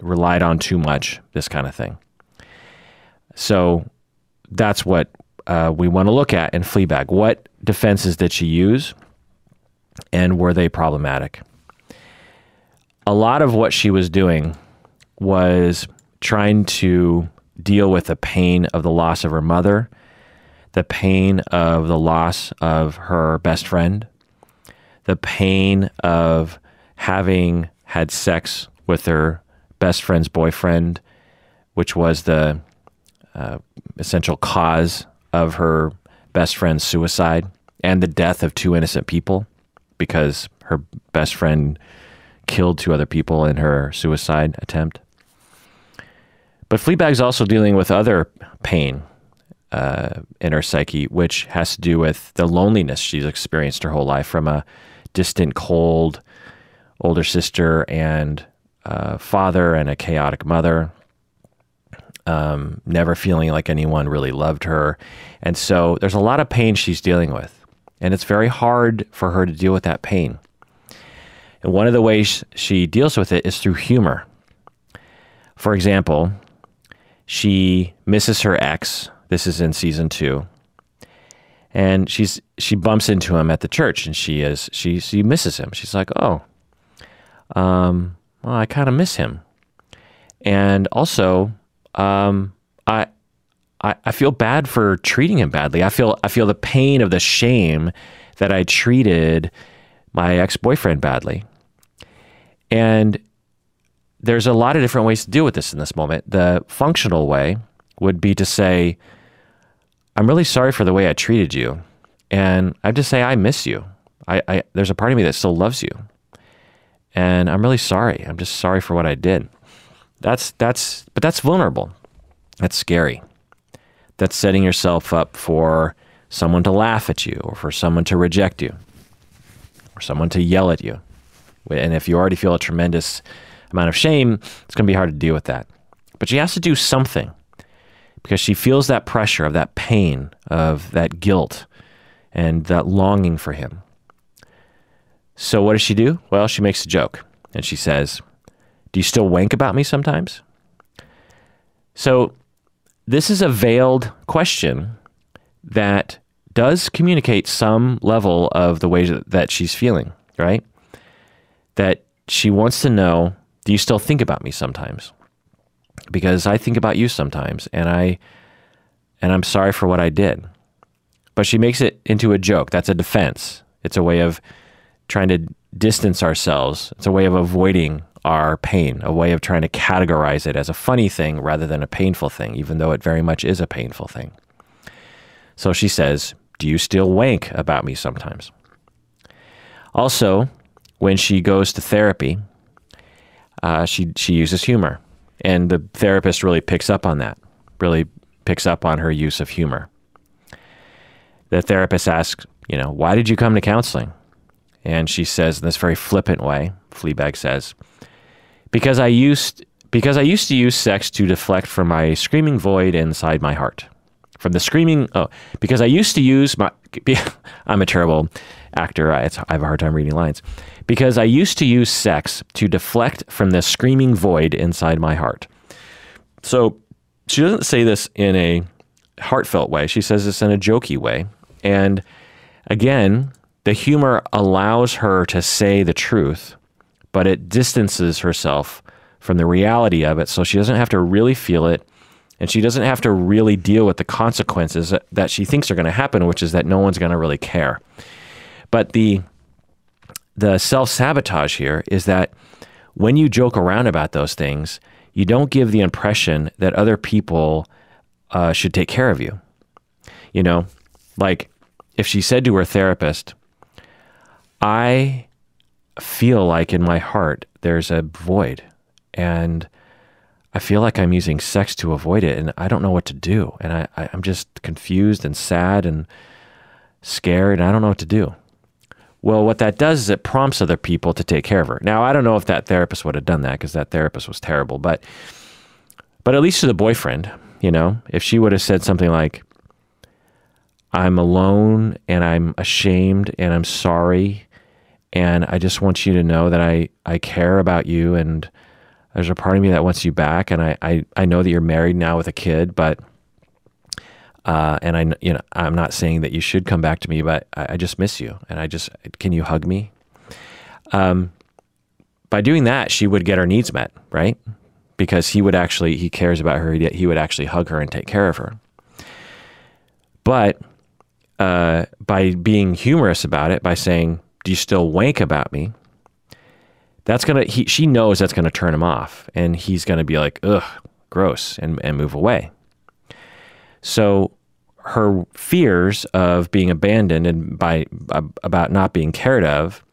relied on too much, this kind of thing. So that's what uh, we want to look at in Fleabag. What defenses did she use and were they problematic? A lot of what she was doing was trying to deal with the pain of the loss of her mother, the pain of the loss of her best friend, the pain of having had sex with her best friend's boyfriend, which was the uh, essential cause of her best friend's suicide and the death of two innocent people because her best friend killed two other people in her suicide attempt. But Fleabag's also dealing with other pain uh, in her psyche, which has to do with the loneliness she's experienced her whole life from a distant, cold older sister and uh, father and a chaotic mother. Um, never feeling like anyone really loved her. And so there's a lot of pain she's dealing with. And it's very hard for her to deal with that pain. And one of the ways she deals with it is through humor. For example, she misses her ex. This is in season two. And she's she bumps into him at the church and she is she she misses him. She's like, "Oh, um, well, I kind of miss him." And also, um, I I, I feel bad for treating him badly. I feel I feel the pain of the shame that I treated my ex boyfriend badly. And there's a lot of different ways to deal with this in this moment. The functional way would be to say, I'm really sorry for the way I treated you. And I just say, I miss you. I, I, there's a part of me that still loves you. And I'm really sorry. I'm just sorry for what I did. That's, that's, but that's vulnerable. That's scary that's setting yourself up for someone to laugh at you or for someone to reject you or someone to yell at you. And if you already feel a tremendous amount of shame, it's going to be hard to deal with that. But she has to do something because she feels that pressure of that pain, of that guilt, and that longing for him. So, what does she do? Well, she makes a joke and she says, Do you still wank about me sometimes? So, this is a veiled question that does communicate some level of the way that she's feeling, right? That she wants to know, do you still think about me sometimes? Because I think about you sometimes and I and I'm sorry for what I did. But she makes it into a joke. That's a defense. It's a way of trying to distance ourselves. It's a way of avoiding our pain, a way of trying to categorize it as a funny thing rather than a painful thing, even though it very much is a painful thing. So she says, Do you still wank about me sometimes? Also, when she goes to therapy, uh, she, she uses humor. And the therapist really picks up on that, really picks up on her use of humor. The therapist asks, You know, why did you come to counseling? And she says in this very flippant way, Fleabag says, because I used because I used to use sex to deflect from my screaming void inside my heart. From the screaming, oh, because I used to use my, [LAUGHS] I'm a terrible actor. I, I have a hard time reading lines. Because I used to use sex to deflect from the screaming void inside my heart. So she doesn't say this in a heartfelt way. She says this in a jokey way. And again, the humor allows her to say the truth but it distances herself from the reality of it so she doesn't have to really feel it and she doesn't have to really deal with the consequences that she thinks are going to happen which is that no one's going to really care but the the self-sabotage here is that when you joke around about those things you don't give the impression that other people uh, should take care of you you know like if she said to her therapist i feel like in my heart there's a void and I feel like I'm using sex to avoid it and I don't know what to do. And I, I, am just confused and sad and scared and I don't know what to do. Well, what that does is it prompts other people to take care of her. Now, I don't know if that therapist would have done that because that therapist was terrible, but but at least to the boyfriend, you know, if she would have said something like, I'm alone and I'm ashamed and I'm sorry and I just want you to know that I, I care about you and there's a part of me that wants you back. And I, I, I know that you're married now with a kid, but, uh, and I, you know, I'm not saying that you should come back to me, but I, I just miss you. And I just, can you hug me? Um, by doing that, she would get her needs met, right? Because he would actually, he cares about her. He would actually hug her and take care of her. But uh, by being humorous about it, by saying, do you still wank about me? That's gonna he she knows that's gonna turn him off, and he's gonna be like, ugh, gross, and and move away. So her fears of being abandoned and by about not being cared of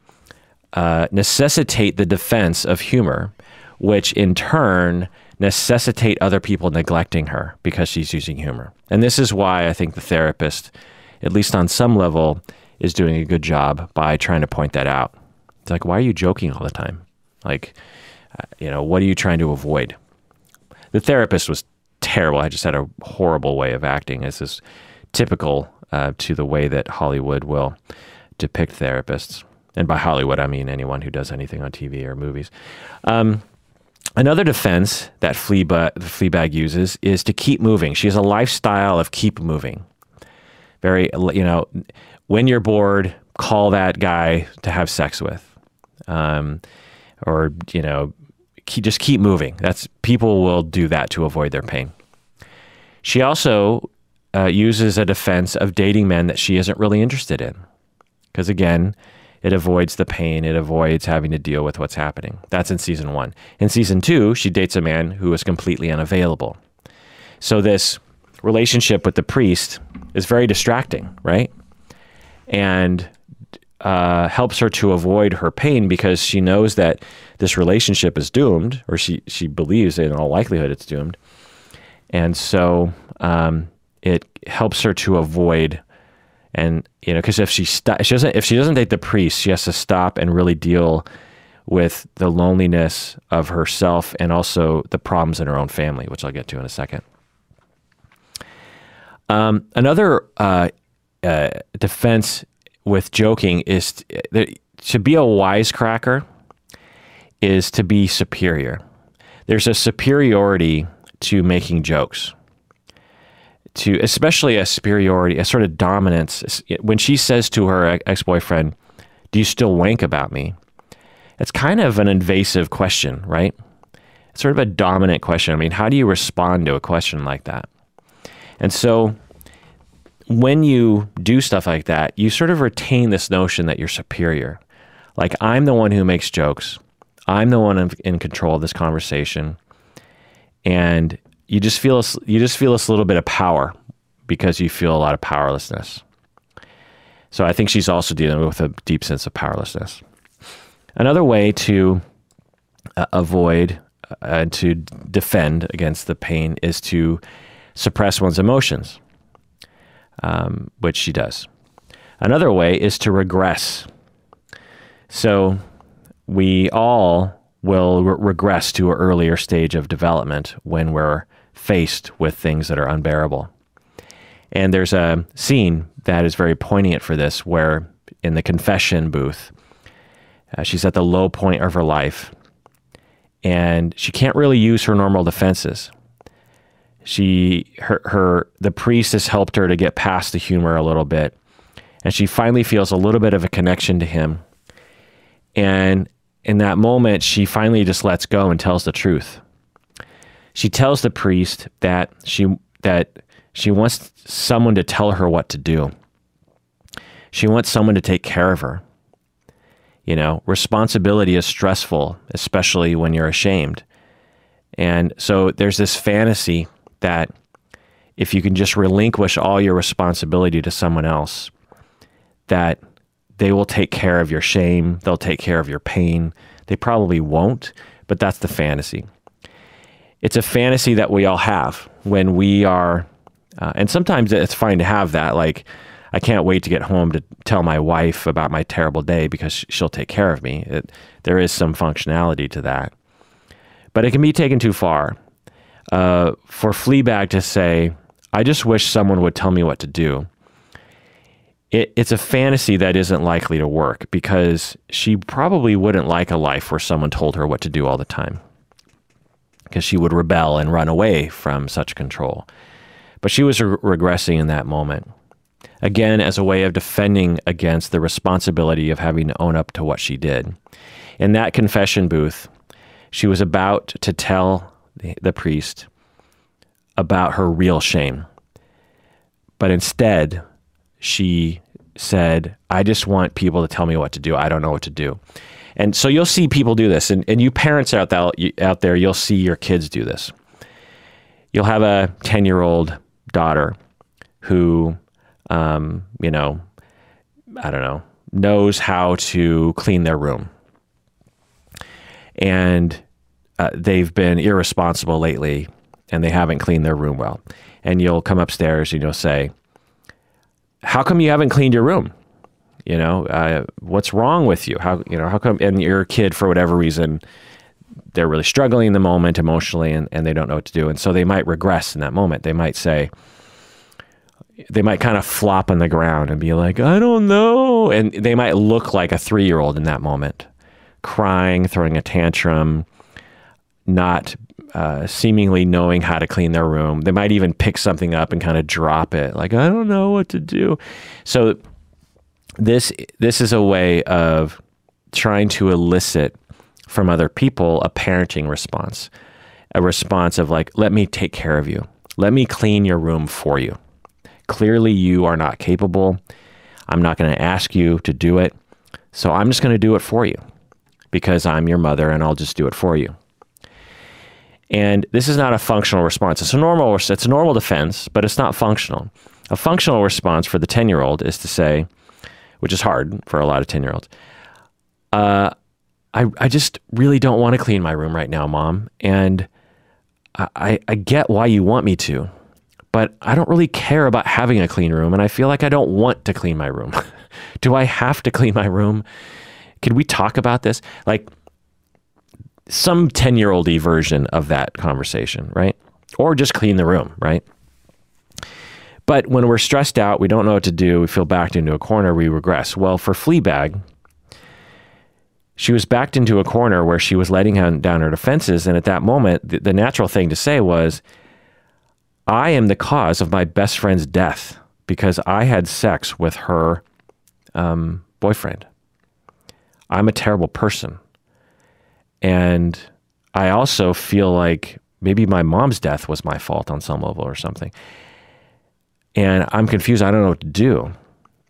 uh, necessitate the defense of humor, which in turn necessitate other people neglecting her because she's using humor. And this is why I think the therapist, at least on some level, is doing a good job by trying to point that out. It's like, why are you joking all the time? Like, uh, you know, what are you trying to avoid? The therapist was terrible. I just had a horrible way of acting. This is typical uh, to the way that Hollywood will depict therapists. And by Hollywood, I mean anyone who does anything on TV or movies. Um, another defense that Fleabag, Fleabag uses is to keep moving. She has a lifestyle of keep moving. Very, you know, when you're bored, call that guy to have sex with. Um, or, you know, keep, just keep moving. That's people will do that to avoid their pain. She also uh, uses a defense of dating men that she isn't really interested in. Because again, it avoids the pain, it avoids having to deal with what's happening. That's in season one. In season two, she dates a man who is completely unavailable. So this relationship with the priest is very distracting, right? And uh, helps her to avoid her pain because she knows that this relationship is doomed, or she she believes in all likelihood it's doomed, and so um, it helps her to avoid and you know because if she st- she doesn't if she doesn't date the priest she has to stop and really deal with the loneliness of herself and also the problems in her own family which i'll get to in a second. Um, another uh, uh, defense with joking is to, to be a wisecracker is to be superior. There's a superiority to making jokes to especially a superiority, a sort of dominance. When she says to her ex boyfriend, Do you still wank about me? It's kind of an invasive question, right? It's sort of a dominant question. I mean, how do you respond to a question like that? And so when you do stuff like that, you sort of retain this notion that you're superior. Like, I'm the one who makes jokes, I'm the one in control of this conversation. And you just feel you just feel this little bit of power because you feel a lot of powerlessness. So I think she's also dealing with a deep sense of powerlessness. Another way to uh, avoid uh, and to defend against the pain is to suppress one's emotions, um, which she does. Another way is to regress. So we all will re- regress to an earlier stage of development when we're faced with things that are unbearable. And there's a scene that is very poignant for this, where in the confession booth, uh, she's at the low point of her life and she can't really use her normal defenses. She, her, her, the priest has helped her to get past the humor a little bit, and she finally feels a little bit of a connection to him. And in that moment, she finally just lets go and tells the truth she tells the priest that she that she wants someone to tell her what to do. She wants someone to take care of her. You know, responsibility is stressful, especially when you're ashamed. And so there's this fantasy that if you can just relinquish all your responsibility to someone else, that they will take care of your shame, they'll take care of your pain. They probably won't, but that's the fantasy it's a fantasy that we all have when we are, uh, and sometimes it's fine to have that. Like, I can't wait to get home to tell my wife about my terrible day because she'll take care of me. It, there is some functionality to that. But it can be taken too far. Uh, for Fleabag to say, I just wish someone would tell me what to do, it, it's a fantasy that isn't likely to work because she probably wouldn't like a life where someone told her what to do all the time because she would rebel and run away from such control. But she was re- regressing in that moment. Again, as a way of defending against the responsibility of having to own up to what she did. In that confession booth, she was about to tell the, the priest about her real shame. But instead, she said, I just want people to tell me what to do. I don't know what to do. And so you'll see people do this, and, and you parents out there, out there, you'll see your kids do this. You'll have a 10 year old daughter who, um, you know, I don't know, knows how to clean their room. And uh, they've been irresponsible lately and they haven't cleaned their room well. And you'll come upstairs and you'll say, How come you haven't cleaned your room? You know, uh, what's wrong with you? How you know how come? And your kid, for whatever reason, they're really struggling in the moment emotionally, and, and they don't know what to do, and so they might regress in that moment. They might say, they might kind of flop on the ground and be like, I don't know, and they might look like a three year old in that moment, crying, throwing a tantrum, not uh, seemingly knowing how to clean their room. They might even pick something up and kind of drop it, like I don't know what to do. So this this is a way of trying to elicit from other people a parenting response, a response of like, let me take care of you, let me clean your room for you. Clearly, you are not capable. I'm not going to ask you to do it, so I'm just going to do it for you because I'm your mother and I'll just do it for you. And this is not a functional response. It's a normal it's a normal defense, but it's not functional. A functional response for the 10-year-old is to say, which is hard for a lot of 10-year-olds. Uh, I, I just really don't want to clean my room right now, mom. And I, I get why you want me to, but I don't really care about having a clean room. And I feel like I don't want to clean my room. [LAUGHS] Do I have to clean my room? Could we talk about this? Like, some 10 year old version of that conversation, right? Or just clean the room, right? But when we're stressed out, we don't know what to do, we feel backed into a corner, we regress. Well, for Fleabag, she was backed into a corner where she was letting down her defenses. And at that moment, the, the natural thing to say was, I am the cause of my best friend's death because I had sex with her um, boyfriend. I'm a terrible person. And I also feel like maybe my mom's death was my fault on some level or something. And I'm confused. I don't know what to do.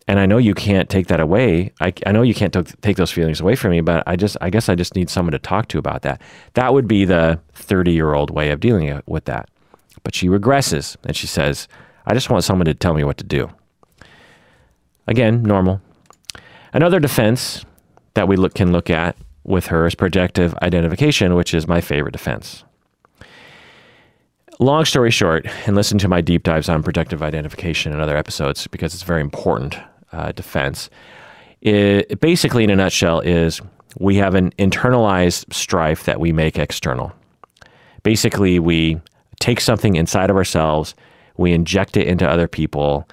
And I know you can't take that away. I, I know you can't take those feelings away from me, but I just, I guess I just need someone to talk to about that. That would be the 30 year old way of dealing with that. But she regresses and she says, I just want someone to tell me what to do. Again, normal. Another defense that we look, can look at with her is projective identification, which is my favorite defense. Long story short, and listen to my deep dives on projective identification and other episodes because it's very important uh, defense. It, basically, in a nutshell, is we have an internalized strife that we make external. Basically, we take something inside of ourselves, we inject it into other people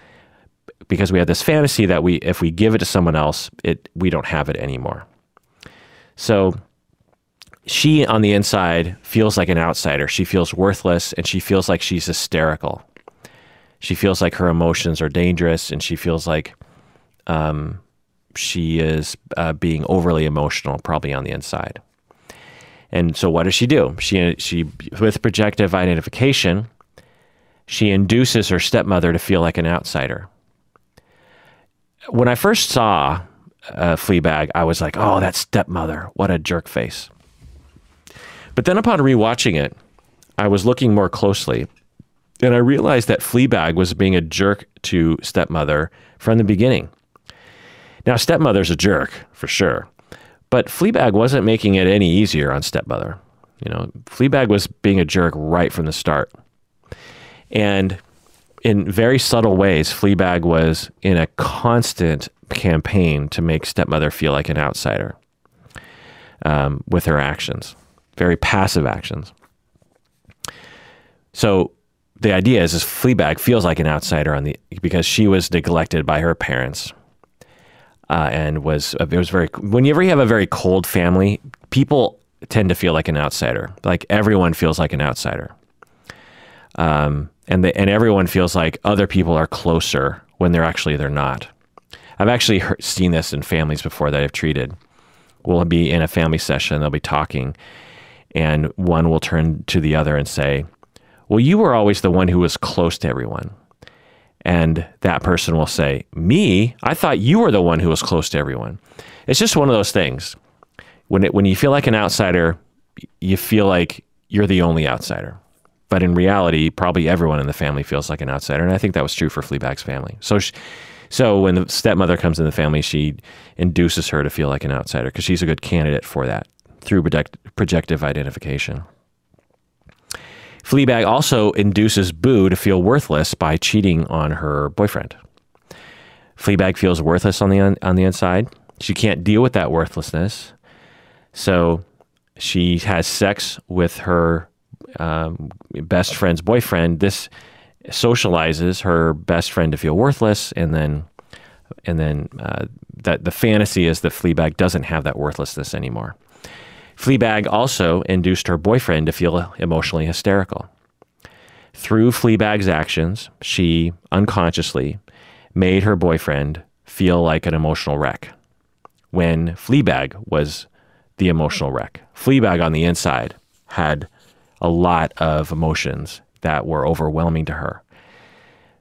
because we have this fantasy that we, if we give it to someone else, it we don't have it anymore. So she on the inside feels like an outsider. She feels worthless and she feels like she's hysterical. She feels like her emotions are dangerous and she feels like um, she is uh, being overly emotional, probably on the inside. And so, what does she do? She, she, with projective identification, she induces her stepmother to feel like an outsider. When I first saw uh, Fleabag, I was like, oh, that stepmother, what a jerk face. But then upon rewatching it, I was looking more closely and I realized that Fleabag was being a jerk to stepmother from the beginning. Now, stepmother's a jerk for sure, but Fleabag wasn't making it any easier on stepmother. You know, Fleabag was being a jerk right from the start. And in very subtle ways, Fleabag was in a constant campaign to make stepmother feel like an outsider um, with her actions, very passive actions. So the idea is, is Fleabag feels like an outsider on the because she was neglected by her parents. Uh, and was it was very whenever you have a very cold family, people tend to feel like an outsider. Like everyone feels like an outsider. Um, and the, and everyone feels like other people are closer when they're actually they're not. I've actually heard, seen this in families before that I've treated. We'll be in a family session, they'll be talking, and one will turn to the other and say, "Well, you were always the one who was close to everyone." And that person will say, "Me? I thought you were the one who was close to everyone." It's just one of those things. When it when you feel like an outsider, you feel like you're the only outsider. But in reality, probably everyone in the family feels like an outsider. And I think that was true for Fleabag's family. So, she, so when the stepmother comes in the family, she induces her to feel like an outsider because she's a good candidate for that through project, projective identification. Fleabag also induces Boo to feel worthless by cheating on her boyfriend. Fleabag feels worthless on the on the inside. She can't deal with that worthlessness, so she has sex with her um, best friend's boyfriend. This socializes her best friend to feel worthless, and then and then uh, that the fantasy is that Fleabag doesn't have that worthlessness anymore. Fleabag also induced her boyfriend to feel emotionally hysterical. Through Fleabag's actions, she unconsciously made her boyfriend feel like an emotional wreck when Fleabag was the emotional wreck. Fleabag on the inside had a lot of emotions that were overwhelming to her.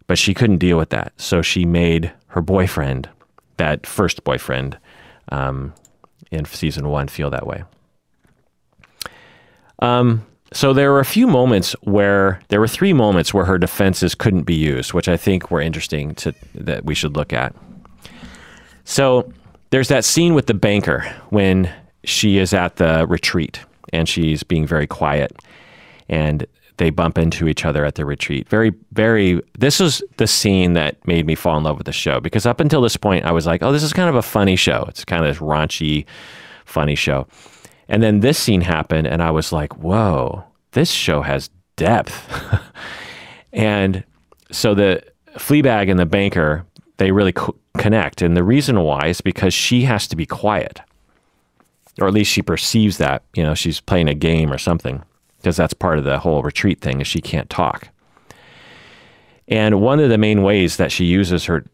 But she couldn't deal with that. So she made her boyfriend, that first boyfriend um, in season one, feel that way. Um, so there were a few moments where there were three moments where her defenses couldn't be used, which I think were interesting to that we should look at. So there's that scene with the banker when she is at the retreat and she's being very quiet and they bump into each other at the retreat. Very, very, this was the scene that made me fall in love with the show because up until this point, I was like, oh, this is kind of a funny show. It's kind of this raunchy, funny show. And then this scene happened, and I was like, whoa, this show has depth. [LAUGHS] and so the Fleabag and the banker, they really co- connect. And the reason why is because she has to be quiet, or at least she perceives that. You know, she's playing a game or something because that's part of the whole retreat thing is she can't talk. And one of the main ways that she uses her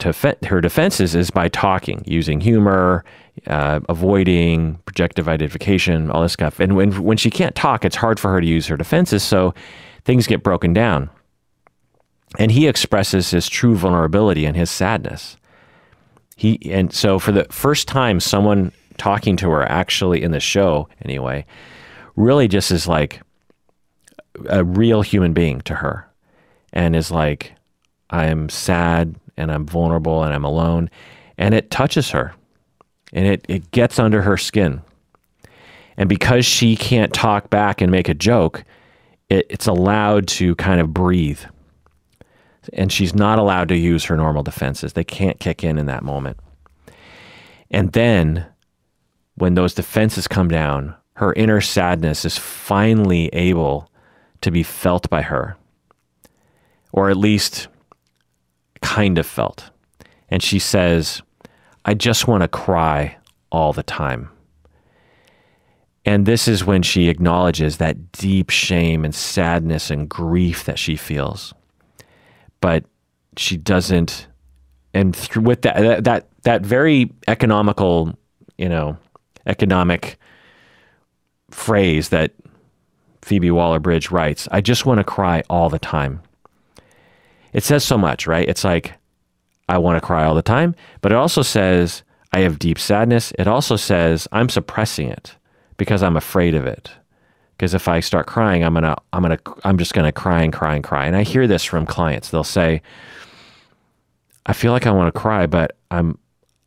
her defenses is by talking, using humor, uh, avoiding projective identification, all this stuff. And when when she can't talk, it's hard for her to use her defenses, so things get broken down. And he expresses his true vulnerability and his sadness. He and so for the first time, someone talking to her actually in the show anyway, really just is like a real human being to her and is like, I'm sad and I'm vulnerable and I'm alone. And it touches her and it, it gets under her skin. And because she can't talk back and make a joke, it, it's allowed to kind of breathe. And she's not allowed to use her normal defenses. They can't kick in in that moment. And then when those defenses come down, her inner sadness is finally able to be felt by her, or at least kind of felt. And she says, I just want to cry all the time. And this is when she acknowledges that deep shame and sadness and grief that she feels. But she doesn't, and with that, that, that very economical, you know, economic phrase that Phoebe Waller Bridge writes, I just want to cry all the time. It says so much, right? It's like, I want to cry all the time, but it also says, I have deep sadness. It also says, I'm suppressing it because I'm afraid of it. Because if I start crying, I'm gonna, I'm gonna, I'm just gonna cry and cry and cry. And I hear this from clients. They'll say, I feel like I want to cry, but I'm,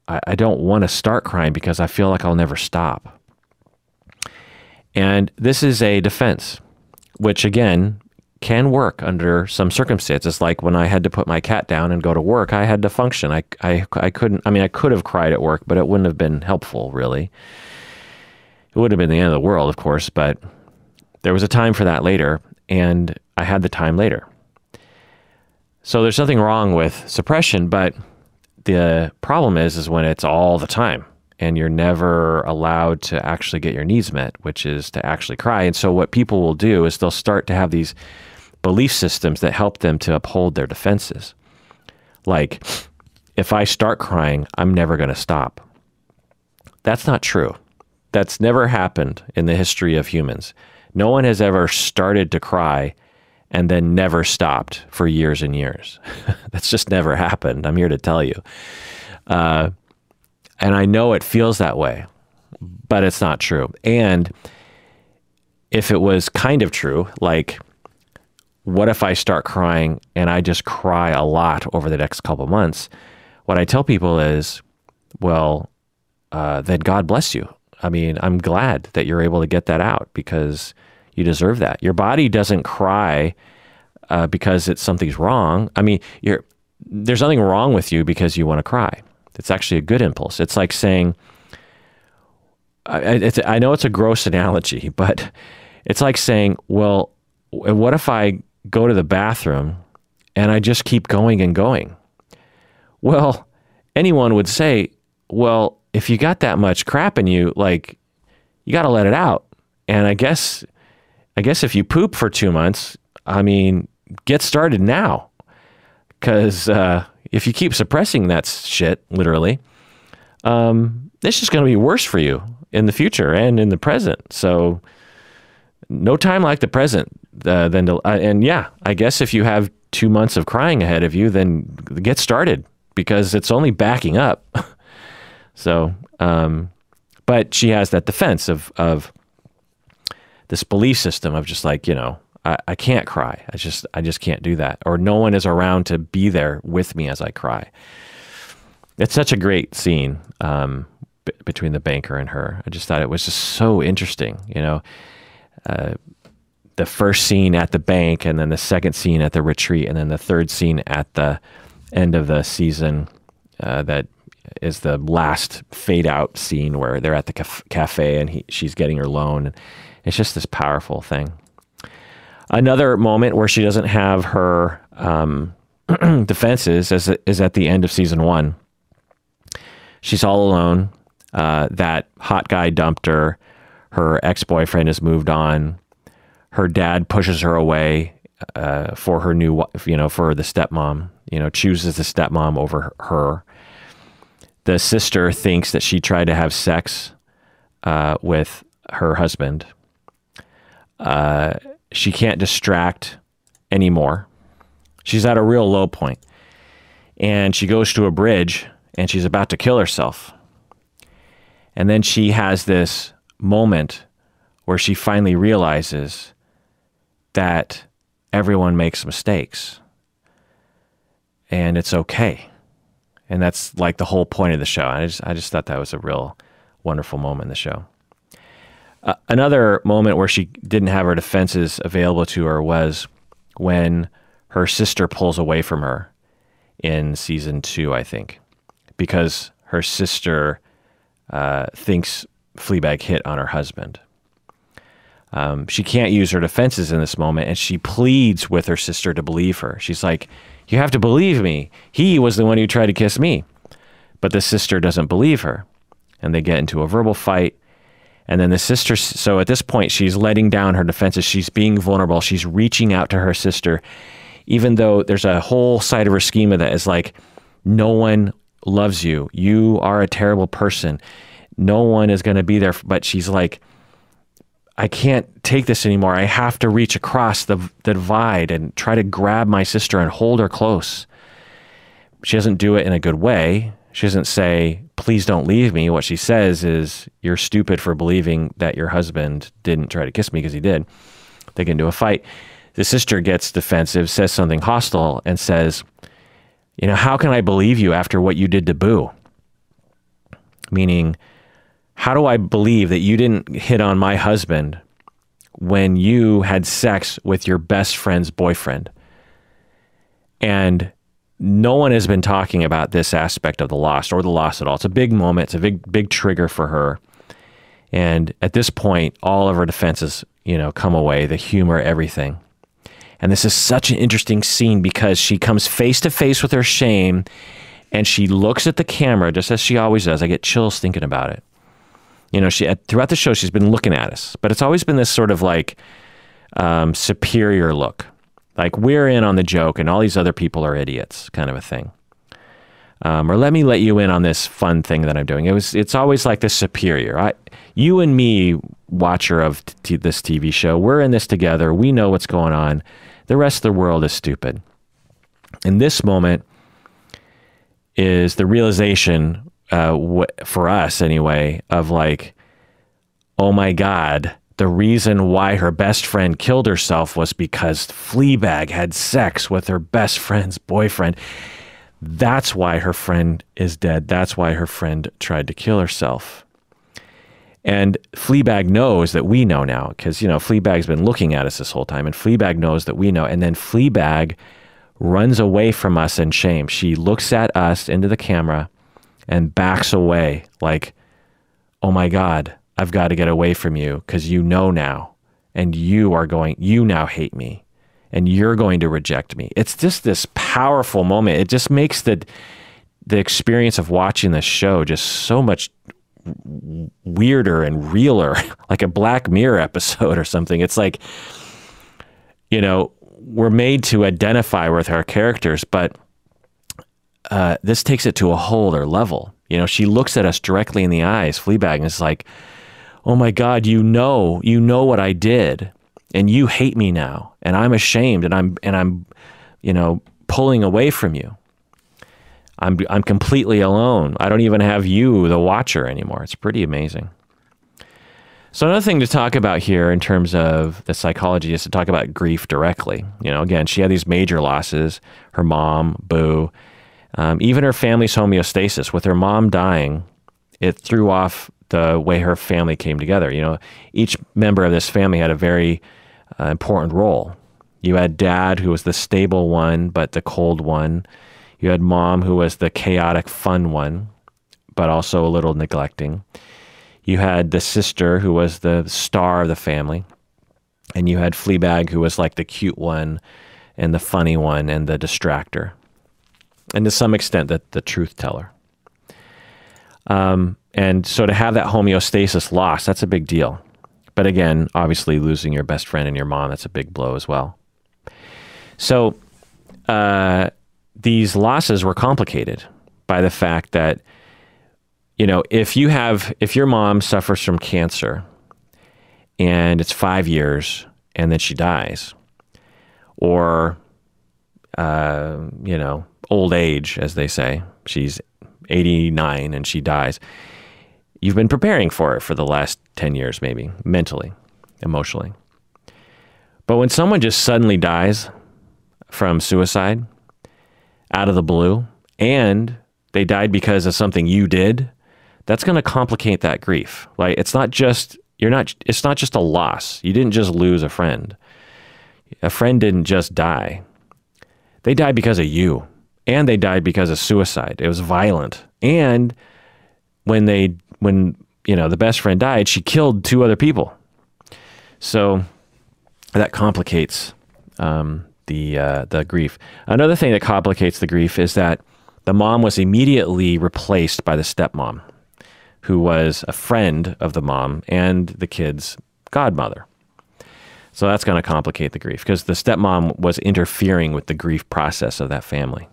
I, I don't want to start crying because I feel like I'll never stop. And this is a defense, which again can work under some circumstances. Like when I had to put my cat down and go to work, I had to function. I, I, I couldn't, I mean, I could have cried at work, but it wouldn't have been helpful, really. It wouldn't have been the end of the world, of course, but there was a time for that later, and I had the time later. So there's nothing wrong with suppression, but the problem is, is when it's all the time and you're never allowed to actually get your needs met, which is to actually cry. And so what people will do is they'll start to have these belief systems that help them to uphold their defenses. Like, if I start crying, I'm never going to stop. That's not true. That's never happened in the history of humans. No one has ever started to cry and then never stopped for years and years. [LAUGHS] That's just never happened. I'm here to tell you. Uh, and I know it feels that way, but it's not true. And if it was kind of true, like, what if I start crying and I just cry a lot over the next couple months? What I tell people is, well, uh, then God bless you. I mean, I'm glad that you're able to get that out because you deserve that. Your body doesn't cry uh, because it's something's wrong. I mean, you're, there's nothing wrong with you because you want to cry. It's actually a good impulse. It's like saying, I, it's, I know it's a gross analogy, [LAUGHS] but it's like saying, well, what if I go to the bathroom and I just keep going and going? Well, anyone would say, well, if you got that much crap in you, like you got to let it out. And I guess, I guess if you poop for two months, I mean, get started now. Because uh, if you keep suppressing that shit, literally, um, it's just going to be worse for you in the future and in the present. So, no time like the present. Uh, then, to, uh, and yeah, I guess if you have two months of crying ahead of you, then get started because it's only backing up. [LAUGHS] so, um, but she has that defense of of this belief system of just like you know I, I can't cry. I just I just can't do that. Or no one is around to be there with me as I cry. It's such a great scene um, between the banker and her. I just thought it was just so interesting. You know, uh, the first scene at the bank, and then the second scene at the retreat, and then the third scene at the end of the season. Uh, that is the last fade out scene where they're at the caf- cafe and he, she's getting her loan. It's just this powerful thing. Another moment where she doesn't have her um, [CLEARS THROAT] defenses is, is at the end of season one. She's all alone. Uh, that hot guy dumped her. Her ex boyfriend has moved on. Her dad pushes her away uh, for her new, wife, you know, for the stepmom. You know, chooses the stepmom over her. The sister thinks that she tried to have sex uh, with her husband. Uh, she can't distract anymore. She's at a real low point. And she goes to a bridge and she's about to kill herself. And then she has this moment where she finally realizes that everyone makes mistakes and it's okay. And that's like the whole point of the show. I just, I just thought that was a real wonderful moment in the show. Uh, another moment where she didn't have her defenses available to her was when her sister pulls away from her in season two, I think, because her sister uh, thinks Fleabag hit on her husband. Um, she can't use her defenses in this moment, and she pleads with her sister to believe her. She's like, You have to believe me. He was the one who tried to kiss me. But the sister doesn't believe her. And they get into a verbal fight. And then the sister, so at this point, she's letting down her defenses. She's being vulnerable. She's reaching out to her sister, even though there's a whole side of her schema that is like, no one loves you. You are a terrible person. No one is going to be there. But she's like, I can't take this anymore. I have to reach across the, the divide and try to grab my sister and hold her close. She doesn't do it in a good way. She doesn't say, please don't leave me. What she says is, you're stupid for believing that your husband didn't try to kiss me because he did. They get into a fight. The sister gets defensive, says something hostile, and says, You know, how can I believe you after what you did to Boo? Meaning, how do I believe that you didn't hit on my husband when you had sex with your best friend's boyfriend? And no one has been talking about this aspect of the loss or the loss at all. It's a big moment. It's a big, big trigger for her. And at this point, all of her defenses, you know, come away, the humor, everything. And this is such an interesting scene because she comes face to face with her shame and she looks at the camera just as she always does. I get chills thinking about it. You know, she throughout the show she's been looking at us, but it's always been this sort of like um, superior look. Like we're in on the joke and all these other people are idiots, kind of a thing. Um, or let me let you in on this fun thing that I'm doing. It was, it's always like the superior. I, you and me, watcher of this TV show, we're in this together. We know what's going on. The rest of the world is stupid. In this moment is the realization, uh, wh- for us anyway, of like, oh my God, the reason why her best friend killed herself was because Fleabag had sex with her best friend's boyfriend. That's why her friend is dead. That's why her friend tried to kill herself. And Fleabag knows that we know now because, you know, Fleabag's been looking at us this whole time and Fleabag knows that we know. And then Fleabag runs away from us in shame. She looks at us into the camera and backs away like, oh my God, I've got to get away from you because you know now, and you are going, you now hate me, and you're going to reject me. It's just this powerful moment. It just makes the the experience of watching this show just so much weirder and realer, [LAUGHS] like a Black Mirror episode or something. It's like, you know, we're made to identify with our characters, but uh, this takes it to a whole other level. You know, she looks at us directly in the eyes, Fleabag, and is like, "Oh my God, you know, you know what I did, and you hate me now, and I'm ashamed, and I'm and I'm, you know, pulling away from you. I'm I'm completely alone. I don't even have you, the watcher, anymore. It's pretty amazing." So another thing to talk about here in terms of the psychology is to talk about grief directly. You know, again, she had these major losses: her mom, Boo um, even her family's homeostasis, with her mom dying, it threw off the way her family came together. You know, each member of this family had a very uh, important role. You had dad, who was the stable one, but the cold one. You had mom, who was the chaotic, fun one, but also a little neglecting. You had the sister, who was the star of the family. And you had Fleabag, who was like the cute one and the funny one and the distractor and to some extent the, the truth teller. Um, and so to have that homeostasis lost, that's a big deal. But again, obviously losing your best friend and your mom, that's a big blow as well. So uh, these losses were complicated by the fact that, you know, if you have, if your mom suffers from cancer and it's five years and then she dies, or, uh, you know, old age, as they say. She's 89 and she dies. You've been preparing for it for the last 10 years, maybe, mentally, emotionally. But when someone just suddenly dies from suicide out of the blue and they died because of something you did, that's going to complicate that grief. Like it's not just you're not it's not just a loss. You didn't just lose a friend. A friend didn't just die. They died because of you and they died because of suicide. It was violent. And when they when you know the best friend died, she killed two other people. So that complicates um, the uh, the grief. Another thing that complicates the grief is that the mom was immediately replaced by the stepmom, who was a friend of the mom and the kid's godmother. So that's going to complicate the grief because the stepmom was interfering with the grief process of that family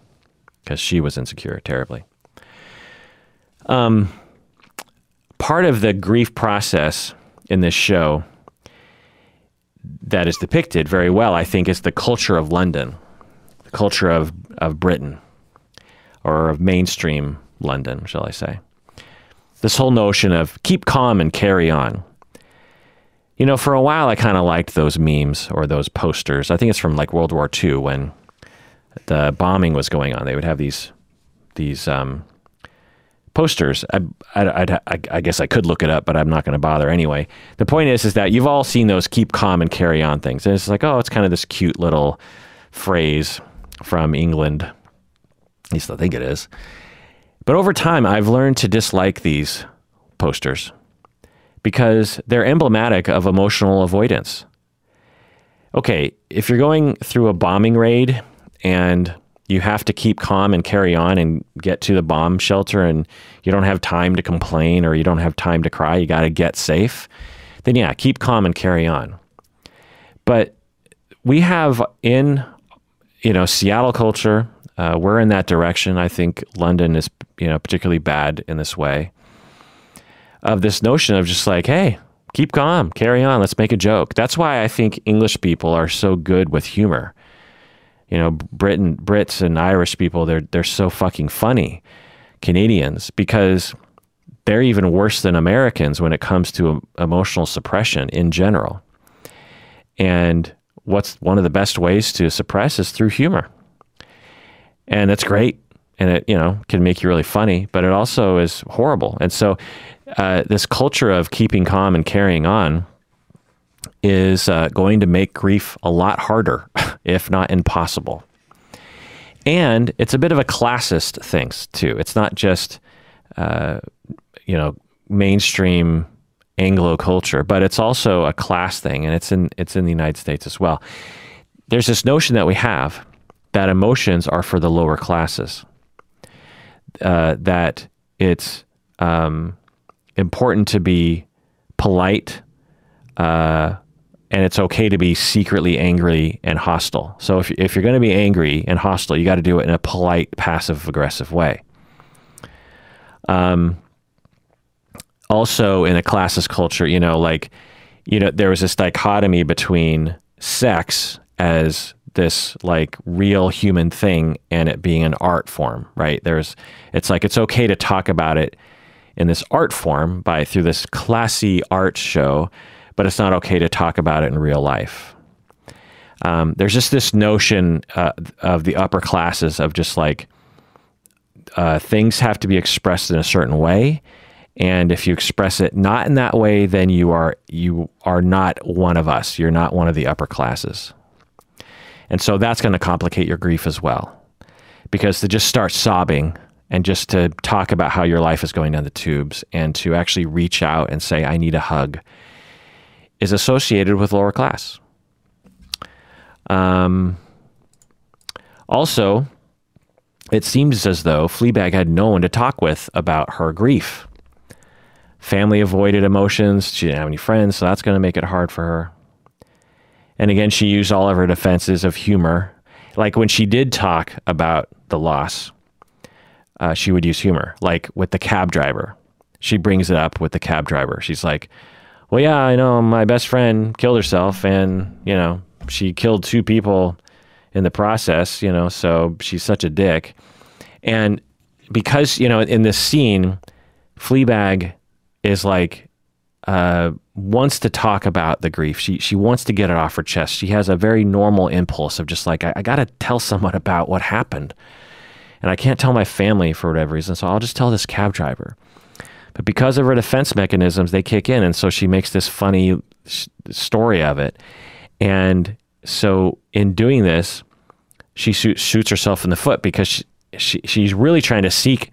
because she was insecure terribly. Um, part of the grief process in this show that is depicted very well, I think, is the culture of London, the culture of, of Britain, or of mainstream London, shall I say. This whole notion of keep calm and carry on. You know, for a while I kind of liked those memes or those posters. I think it's from like World War II when the bombing was going on, they would have these these um, posters. I, I, I, I, guess I could look it up, but I'm not going to bother anyway. The point is, is that you've all seen those "keep calm and carry on" things, and it's like, oh, it's kind of this cute little phrase from England. At least I think it is. But over time, I've learned to dislike these posters because they're emblematic of emotional avoidance. Okay, if you're going through a bombing raid and you have to keep calm and carry on and get to the bomb shelter and you don't have time to complain or you don't have time to cry, you got to get safe, then yeah, keep calm and carry on. But we have in, you know, Seattle culture, uh, we're in that direction. I think London is, you know, particularly bad in this way of this notion of just like, hey, keep calm, carry on, let's make a joke. That's why I think English people are so good with humor you know, Britain, Brits and Irish people, they're they're so fucking funny. Canadians because they're even worse than Americans when it comes to emotional suppression in general. And what's one of the best ways to suppress is through humor. And it's great. And it, you know, can make you really funny, but it also is horrible. And so, uh, this culture of keeping calm and carrying on is uh, going to make grief a lot harder, [LAUGHS] if not impossible. And it's a bit of a classist thing, too. It's not just uh, you know, mainstream Anglo culture, but it's also a class thing, and it's in it's in the United States as well. There's this notion that we have that emotions are for the lower classes. Uh, that it's um, important to be polite, uh, and it's okay to be secretly angry and hostile. So if if you're going to be angry and hostile, you got to do it in a polite, passive aggressive way. Um, also in a classist culture, you know, like, you know, there was this dichotomy between sex as this like real human thing and it being an art form, right? There's, it's like, it's okay to talk about it in this art form by through this classy art show, but it's not okay to talk about it in real life. Um, there's just this notion uh, of the upper classes of just like uh, things have to be expressed in a certain way and if you express it not in that way, then you are you are not one of us. You're not one of the upper classes. And so that's going to complicate your grief as well. Because to just start sobbing and just to talk about how your life is going down the tubes and to actually reach out and say, I need a hug, is associated with lower class. Um, also, it seems as though Fleabag had no one to talk with about her grief family avoided emotions. She didn't have any friends, so that's going to make it hard for her. And again, she used all of her defenses of humor. Like when she did talk about the loss, uh, she would use humor, like with the cab driver. She brings it up with the cab driver. She's like, Well, yeah, I know my best friend killed herself, and, you know, she killed two people in the process, you know, so she's such a dick. And because, you know, in this scene, Fleabag is like uh, wants to talk about the grief. She she wants to get it off her chest. She has a very normal impulse of just like I, I got to tell someone about what happened, and I can't tell my family for whatever reason. So I'll just tell this cab driver. But because of her defense mechanisms, they kick in, and so she makes this funny story of it. And so in doing this, she shoots herself in the foot because she, she she's really trying to seek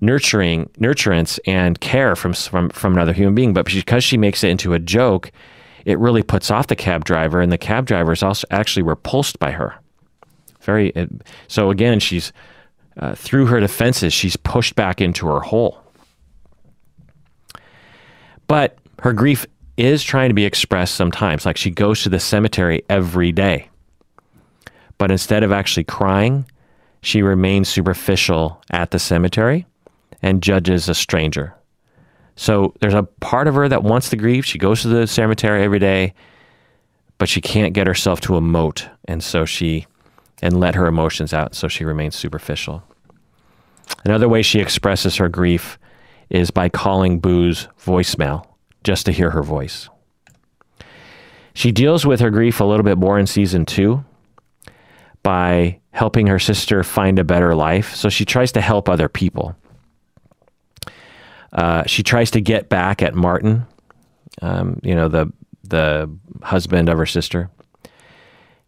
nurturing nurturance and care from from from another human being but because she makes it into a joke it really puts off the cab driver and the cab driver is also actually repulsed by her very it, so again she's uh, through her defenses she's pushed back into her hole but her grief is trying to be expressed sometimes like she goes to the cemetery every day but instead of actually crying she remains superficial at the cemetery and judges a stranger. So there's a part of her that wants to grieve. She goes to the cemetery every day, but she can't get herself to emote. And so she, and let her emotions out. So she remains superficial. Another way she expresses her grief is by calling Boo's voicemail just to hear her voice. She deals with her grief a little bit more in season two by helping her sister find a better life. So she tries to help other people. Uh, she tries to get back at Martin, um, you know, the the husband of her sister.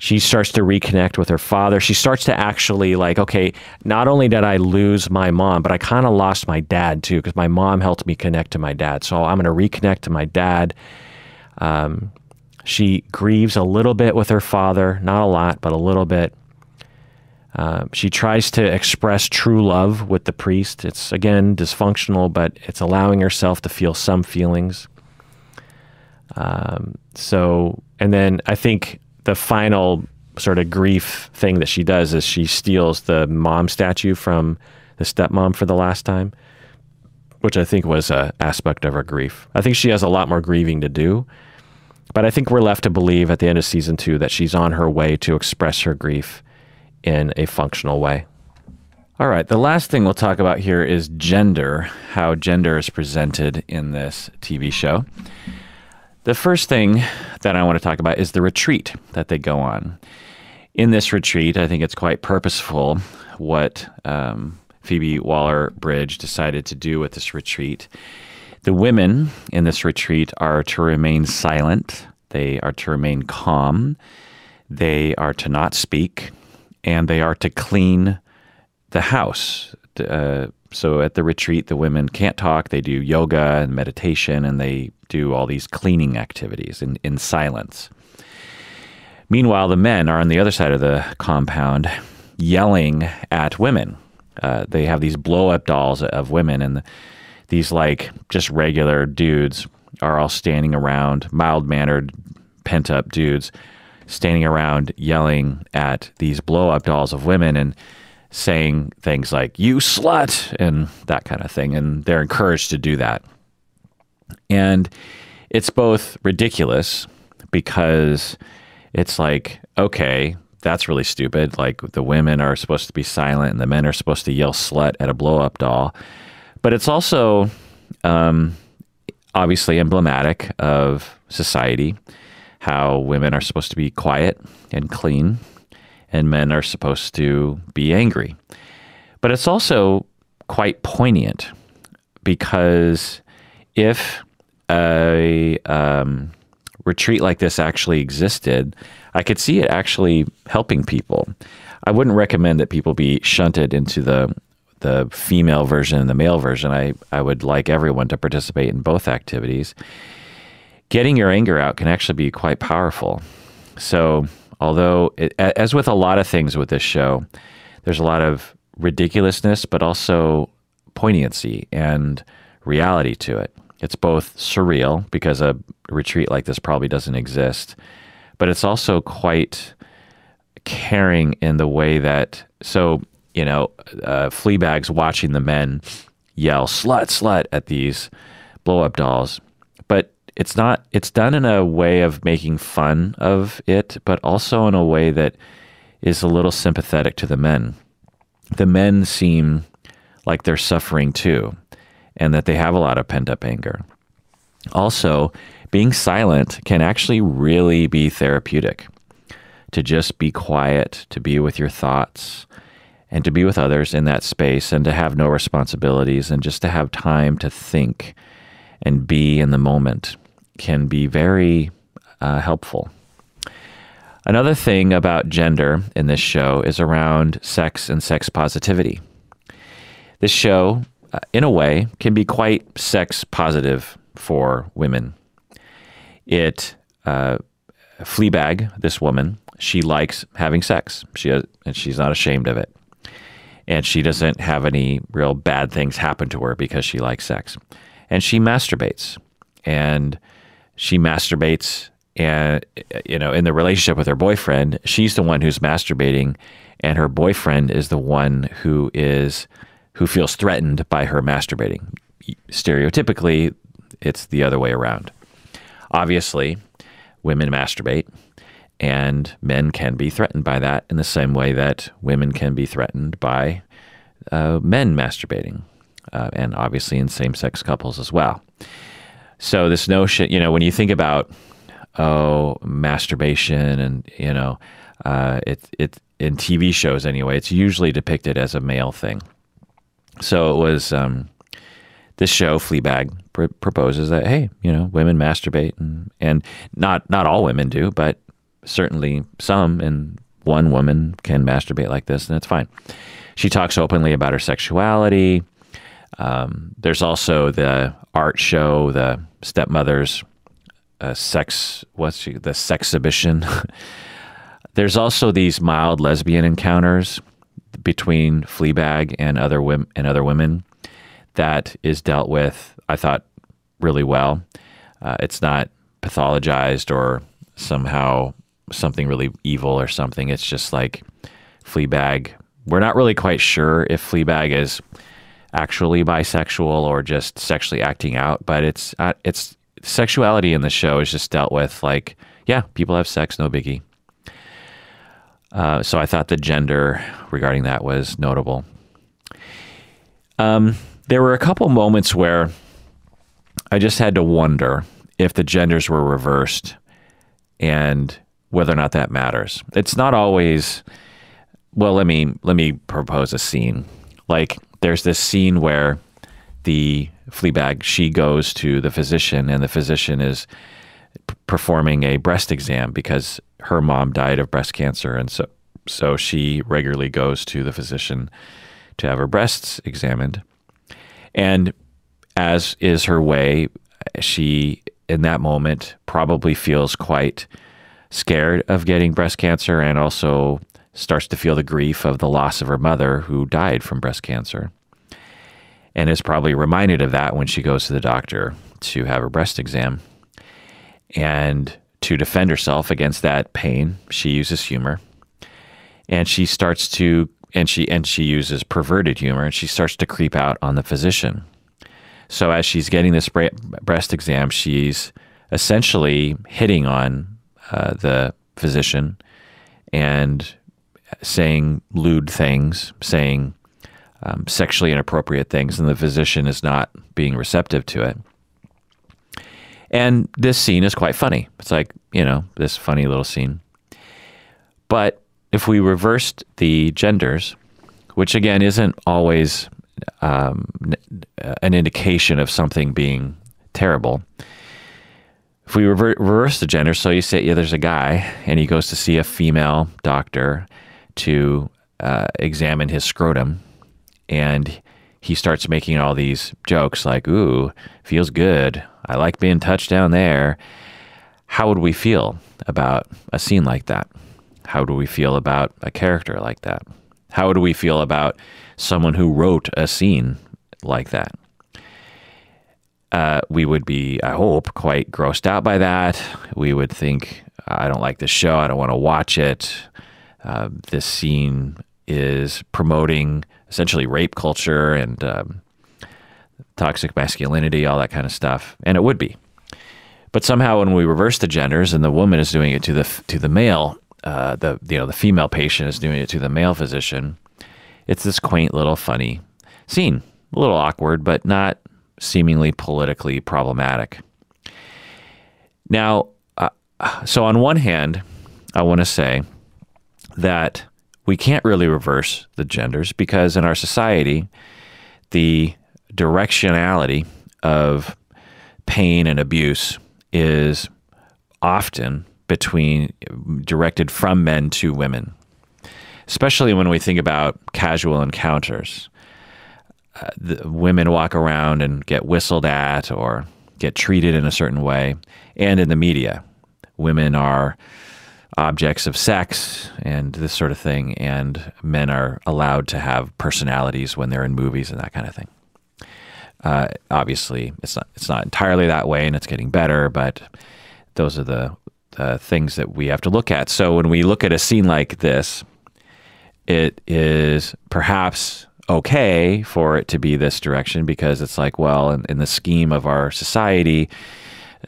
She starts to reconnect with her father. She starts to actually like, okay, not only did I lose my mom, but I kind of lost my dad too, because my mom helped me connect to my dad. So I'm going to reconnect to my dad. Um, she grieves a little bit with her father, not a lot, but a little bit. Uh, she tries to express true love with the priest. It's, again, dysfunctional, but it's allowing herself to feel some feelings. Um, so, and then I think the final sort of grief thing that she does is she steals the mom statue from the stepmom for the last time, which I think was an aspect of her grief. I think she has a lot more grieving to do. But I think we're left to believe at the end of season two that she's on her way to express her grief in a functional way. All right, the last thing we'll talk about here is gender, how gender is presented in this TV show. The first thing that I want to talk about is the retreat that they go on. In this retreat, I think it's quite purposeful what um, Phoebe Waller Bridge decided to do with this retreat. The women in this retreat are to remain silent, they are to remain calm, they are to not speak, and they are to clean the house. Uh, So at the retreat, the women can't talk. They do yoga and meditation, and they do all these cleaning activities in, in silence. Meanwhile, the men are on the other side of the compound yelling at women. Uh, they have these blow up dolls of women, and these, like, just regular dudes are all standing around, mild mannered, pent up dudes, standing around yelling at these blow up dolls of women and saying things like, you slut, and that kind of thing. And they're encouraged to do that. And it's both ridiculous because it's like, okay, that's really stupid. Like the women are supposed to be silent and the men are supposed to yell slut at a blow up doll. But it's also um, obviously emblematic of society, how women are supposed to be quiet and clean and men are supposed to be angry. But it's also quite poignant because if a um, retreat like this actually existed, I could see it actually helping people. I wouldn't recommend that people be shunted into the the female version and the male version. I, I would like everyone to participate in both activities. Getting your anger out can actually be quite powerful. So, although, it, as with a lot of things with this show, there's a lot of ridiculousness, but also poignancy and reality to it. It's both surreal because a retreat like this probably doesn't exist, but it's also quite caring in the way that so you know uh, Fleabag's watching the men yell slut slut at these blow up dolls, it's not it's done in a way of making fun of it, but also in a way that is a little sympathetic to the men. The men seem like they're suffering too and that they have a lot of pent up anger. Also, being silent can actually really be therapeutic. To just be quiet, to be with your thoughts, and to be with others in that space, and to have no responsibilities, and just to have time to think and be in the moment can be very uh, helpful. Another thing about gender in this show is around sex and sex positivity. This show uh, in a way, can be quite sex positive for women. It, uh, Fleabag, this woman, she likes having sex. She has, and she's not ashamed of it. And she doesn't have any real bad things happen to her because she likes sex. And she masturbates. And she masturbates and you know in the relationship with her boyfriend she's the one who's masturbating and her boyfriend is the one who is who feels threatened by her masturbating. Stereotypically, it's the other way around. Obviously, women masturbate, and men can be threatened by that in the same way that women can be threatened by uh, men masturbating, uh, and obviously in same sex couples as well. So, this notion, you know, when you think about, oh, masturbation and, you know, uh, it, it, in TV shows anyway, it's usually depicted as a male thing. So it was um, this show, Fleabag, pr- proposes that hey, you know, women masturbate, and, and not not all women do, but certainly some, and one woman can masturbate like this, and it's fine. She talks openly about her sexuality. Um, there's also the art show, the stepmother's uh, sex. What's she? The sex exhibition. [LAUGHS] there's also these mild lesbian encounters between Fleabag and other women and other women that is dealt with. I thought really well. Uh, it's not pathologized or somehow something really evil or something. It's just like Fleabag. We're not really quite sure if Fleabag is actually bisexual or just sexually acting out, but it's uh, it's sexuality in the show is just dealt with like yeah, people have sex, no biggie. Uh, so I thought the gender regarding that was notable. Um, there were a couple moments where I just had to wonder if the genders were reversed and whether or not that matters. It's not always. Well, let me let me propose a scene. Like there's this scene where the Fleabag she goes to the physician and the physician is performing a breast exam because her mom died of breast cancer, and so so she regularly goes to the physician to have her breasts examined. And as is her way, she, in that moment, probably feels quite scared of getting breast cancer and also starts to feel the grief of the loss of her mother who died from breast cancer. And is probably reminded of that when she goes to the doctor to have her breast exam. And to defend herself against that pain, she uses humor. And she starts to and she and she uses perverted humor and she starts to creep out on the physician. So as she's getting this breast exam, she's essentially hitting on uh, the physician and saying lewd things, saying um, sexually inappropriate things, and the physician is not being receptive to it. And this scene is quite funny. It's like, you know, this funny little scene. But if we reversed the genders, which again isn't always um, an indication of something being terrible. If we reverse the gender, so you say, yeah, there's a guy and he goes to see a female doctor to uh, examine his scrotum, and he starts making all these jokes like, ooh, feels good. I like being touched down there. How would we feel about a scene like that? How do we feel about a character like that? How do we feel about someone who wrote a scene like that? Uh, we would be, I hope, quite grossed out by that. We would think, I don't like this show. I don't want to watch it. Uh, this scene is promoting essentially rape culture and um, toxic masculinity, all that kind of stuff. And it would be. But somehow, when we reverse the genders and the woman is doing it to the to the male, uh, the you know the female patient is doing it to the male physician. It's this quaint little funny scene, a little awkward, but not seemingly politically problematic. Now, uh, so on one hand, I want to say that we can't really reverse the genders because in our society, the directionality of pain and abuse is often between directed from men to women, especially when we think about casual encounters. Uh, the women walk around and get whistled at or get treated in a certain way, and in the media, women are objects of sex and this sort of thing, and men are allowed to have personalities when they're in movies and that kind of thing. Uh, obviously, it's not it's not entirely that way, and it's getting better, but those are the uh, things that we have to look at. So when we look at a scene like this, it is perhaps okay for it to be this direction because it's like, well, in, in the scheme of our society,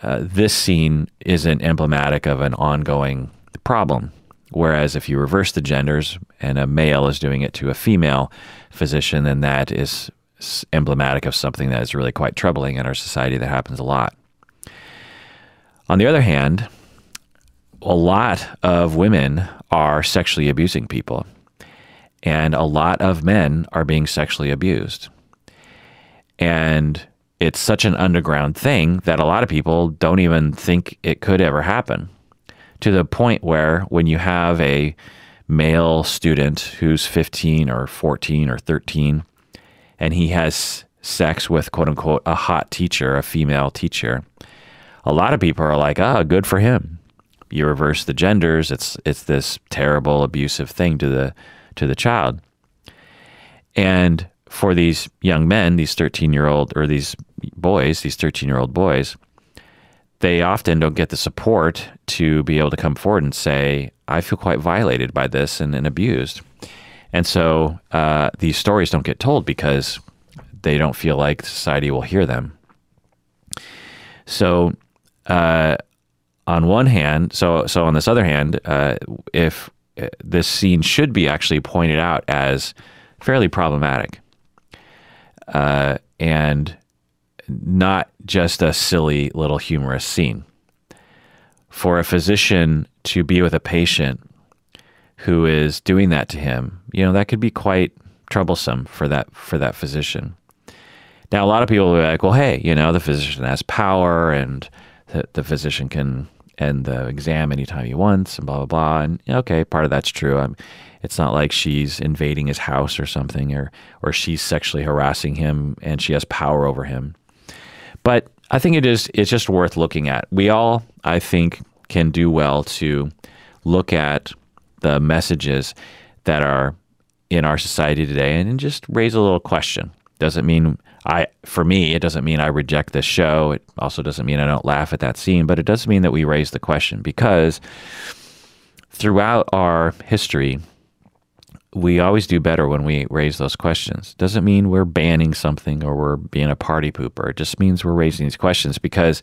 uh, this scene isn't emblematic of an ongoing problem. Whereas if you reverse the genders and a male is doing it to a female physician, then that is emblematic of something that is really quite troubling in our society that happens a lot. On the other hand, a lot of women are sexually abusing people, and a lot of men are being sexually abused. And it's such an underground thing that a lot of people don't even think it could ever happen. To the point where when you have a male student who's 15 or 14 or 13 and he has sex with quote unquote a hot teacher, a female teacher, a lot of people are like, ah, oh, good for him you reverse the genders, it's it's this terrible abusive thing to the to the child. And for these young men, these 13 year old or these boys, these 13 year old boys, they often don't get the support to be able to come forward and say, I feel quite violated by this and, and abused. And so uh, these stories don't get told because they don't feel like society will hear them. So uh, on one hand, so so on this other hand, uh, if uh, this scene should be actually pointed out as fairly problematic, uh, and not just a silly little humorous scene. For a physician to be with a patient who is doing that to him, you know, that could be quite troublesome for that for that physician. Now, a lot of people will be like, "Well, hey, you know, the physician has power and the, the physician can end the exam anytime he wants, and blah blah blah. And okay, part of that's true. I'm, it's not like she's invading his house or something, or or she's sexually harassing him and she has power over him. But I think it is it's just worth looking at. We all, I think, can do well to look at the messages that are in our society today and just raise a little question. Doesn't mean I, for me, it doesn't mean I reject this show. It also doesn't mean I don't laugh at that scene, but it does mean that we raise the question because throughout our history, we always do better when we raise those questions. Doesn't mean we're banning something or we're being a party pooper. It just means we're raising these questions because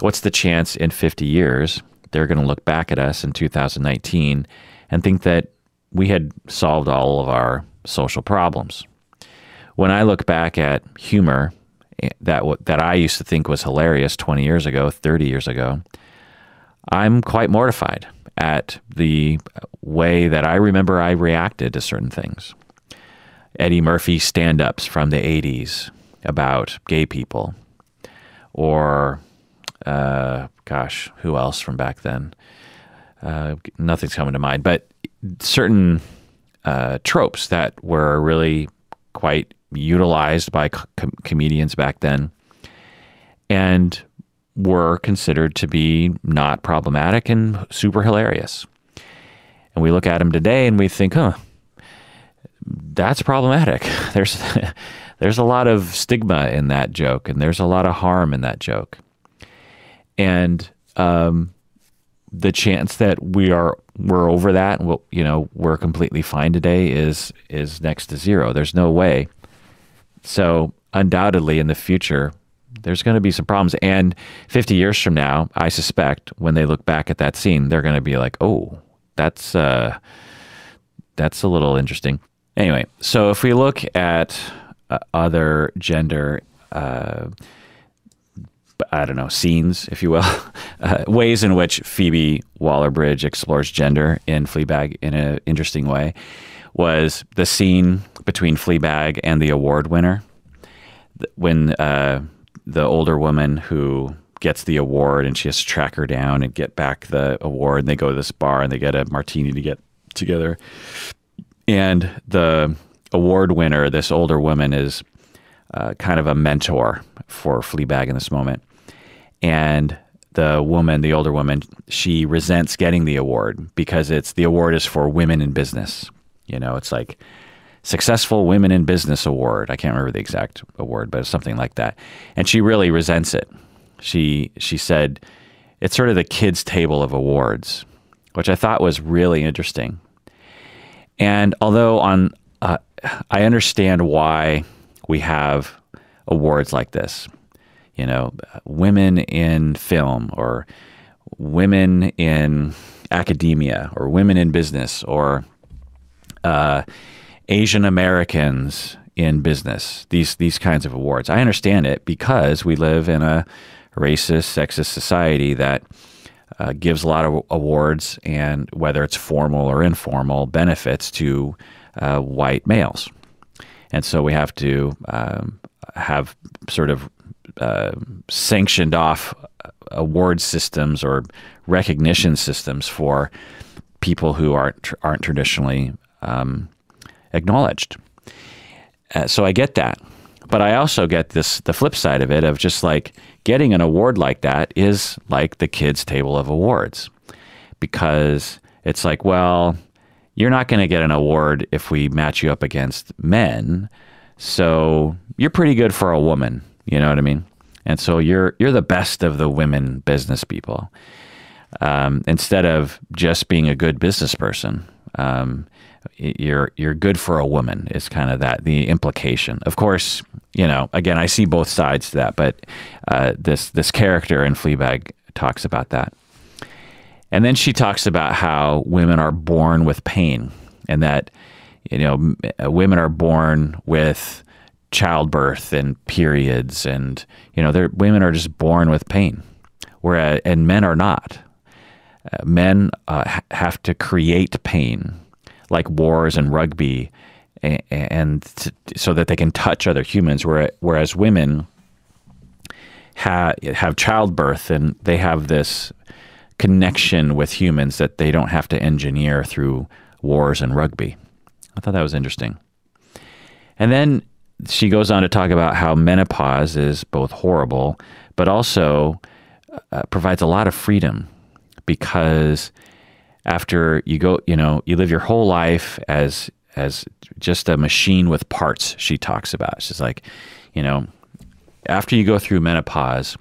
what's the chance in 50 years they're going to look back at us in 2019 and think that we had solved all of our social problems. When I look back at humor eh, that that I used to think was hilarious 20 years ago, 30 years ago, I'm quite mortified at the way that I remember I reacted to certain things. Eddie Murphy stand ups from the 80s about gay people, or uh, gosh, who else from back then? Uh, nothing's coming to mind, but certain uh, tropes that were really quite utilized by com- comedians back then and were considered to be not problematic and super hilarious. And we look at them today and we think, huh, that's problematic. [LAUGHS] There's [LAUGHS] there's a lot of stigma in that joke, and there's a lot of harm in that joke. And um, the chance that we are we're over that and we'll, you know we're completely fine today is is next to zero. There's no way. So undoubtedly in the future there's going to be some problems and 50 years from now I suspect when they look back at that scene they're going to be like, "Oh, that's uh that's a little interesting." Anyway, so if we look at uh, other gender uh, I don't know, scenes, if you will, [LAUGHS] uh, ways in which Phoebe Waller Bridge explores gender in Fleabag in an interesting way was the scene between Fleabag and the award winner. When uh, the older woman who gets the award and she has to track her down and get back the award, and they go to this bar and they get a martini to get together. And the award winner, this older woman, is uh, kind of a mentor for Fleabag in this moment. And the woman, the older woman, she resents getting the award because it's the award is for women in business. You know, it's like Successful Women in Business Award. I can't remember the exact award, but it's something like that. And she really resents it. She she said it's sort of the kids' table of awards, which I thought was really interesting. And although on uh, I understand why we have awards like this you know, women in film or women in academia or women in business or uh, Asian Americans in business. These these kinds of awards. I understand it because we live in a racist, sexist society that uh, gives a lot of awards and whether it's formal or informal benefits to uh, white males. And so we have to um, have sort of uh, sanctioned off award systems or recognition systems for people who aren't aren't traditionally um, acknowledged. Uh, so I get that, but I also get this the flip side of it of just like getting an award like that is like the kids' table of awards because it's like, well, you're not going to get an award if we match you up against men, so you're pretty good for a woman you know what I mean? And so you're you're the best of the women business people. Um, instead of just being a good business person, um, you're you're good for a woman. Is kind of that the implication. Of course, you know. Again, I see both sides to that, but uh, this this character in Fleabag talks about that, and then she talks about how women are born with pain, and that you know women are born with childbirth and periods and you know women are just born with pain whereas and men are not uh, men uh, have to create pain like wars and rugby and, and to, so that they can touch other humans whereas, women ha- have childbirth and they have this connection with humans that they don't have to engineer through wars and rugby. I thought that was interesting. And then she goes on to talk about how menopause is both horrible, but also uh, provides a lot of freedom because after you go, you know, you live your whole life as as just a machine with parts. She talks about. She's like, you know, after you go through menopause,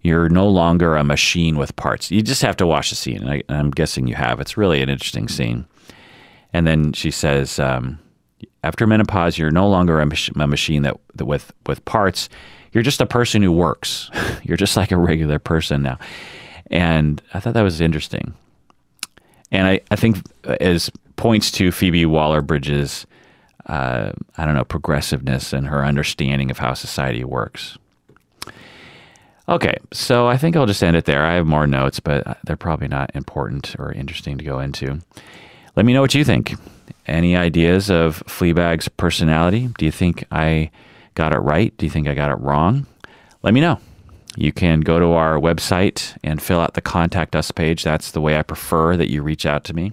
you're no longer a machine with parts. You just have to watch the scene. And I, am guessing you have. It's really an interesting scene. And then she says, um, after menopause, you're no longer a, mach- a machine that, that with with parts. You're just a person who works. [LAUGHS] you're just like a regular person now. And I thought that was interesting. And I, I think as points to Phoebe Waller Bridge's, uh, I don't know, progressiveness and her understanding of how society works. Okay, so I think I'll just end it there. I have more notes, but they're probably not important or interesting to go into. Let me know what you think. Any ideas of Fleabag's personality? Do you think I got it right? Do you think I got it wrong? Let me know. You can go to our website and fill out the contact us page. That's the way I prefer that you reach out to me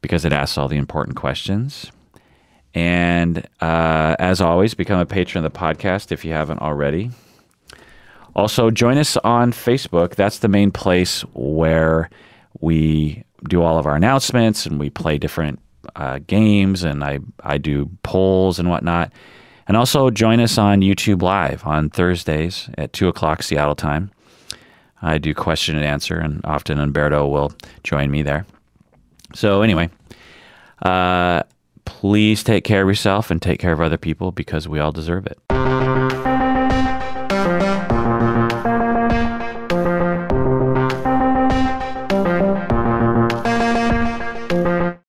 because it asks all the important questions. And uh, as always, become a patron of the podcast if you haven't already. Also, join us on Facebook. That's the main place where we do all of our announcements and we play different uh, games and I, I do polls and whatnot. And also join us on YouTube Live on Thursdays at 2 o'clock Seattle time. I do question and answer, and often Umberto will join me there. So, anyway, uh, please take care of yourself and take care of other people because we all deserve it.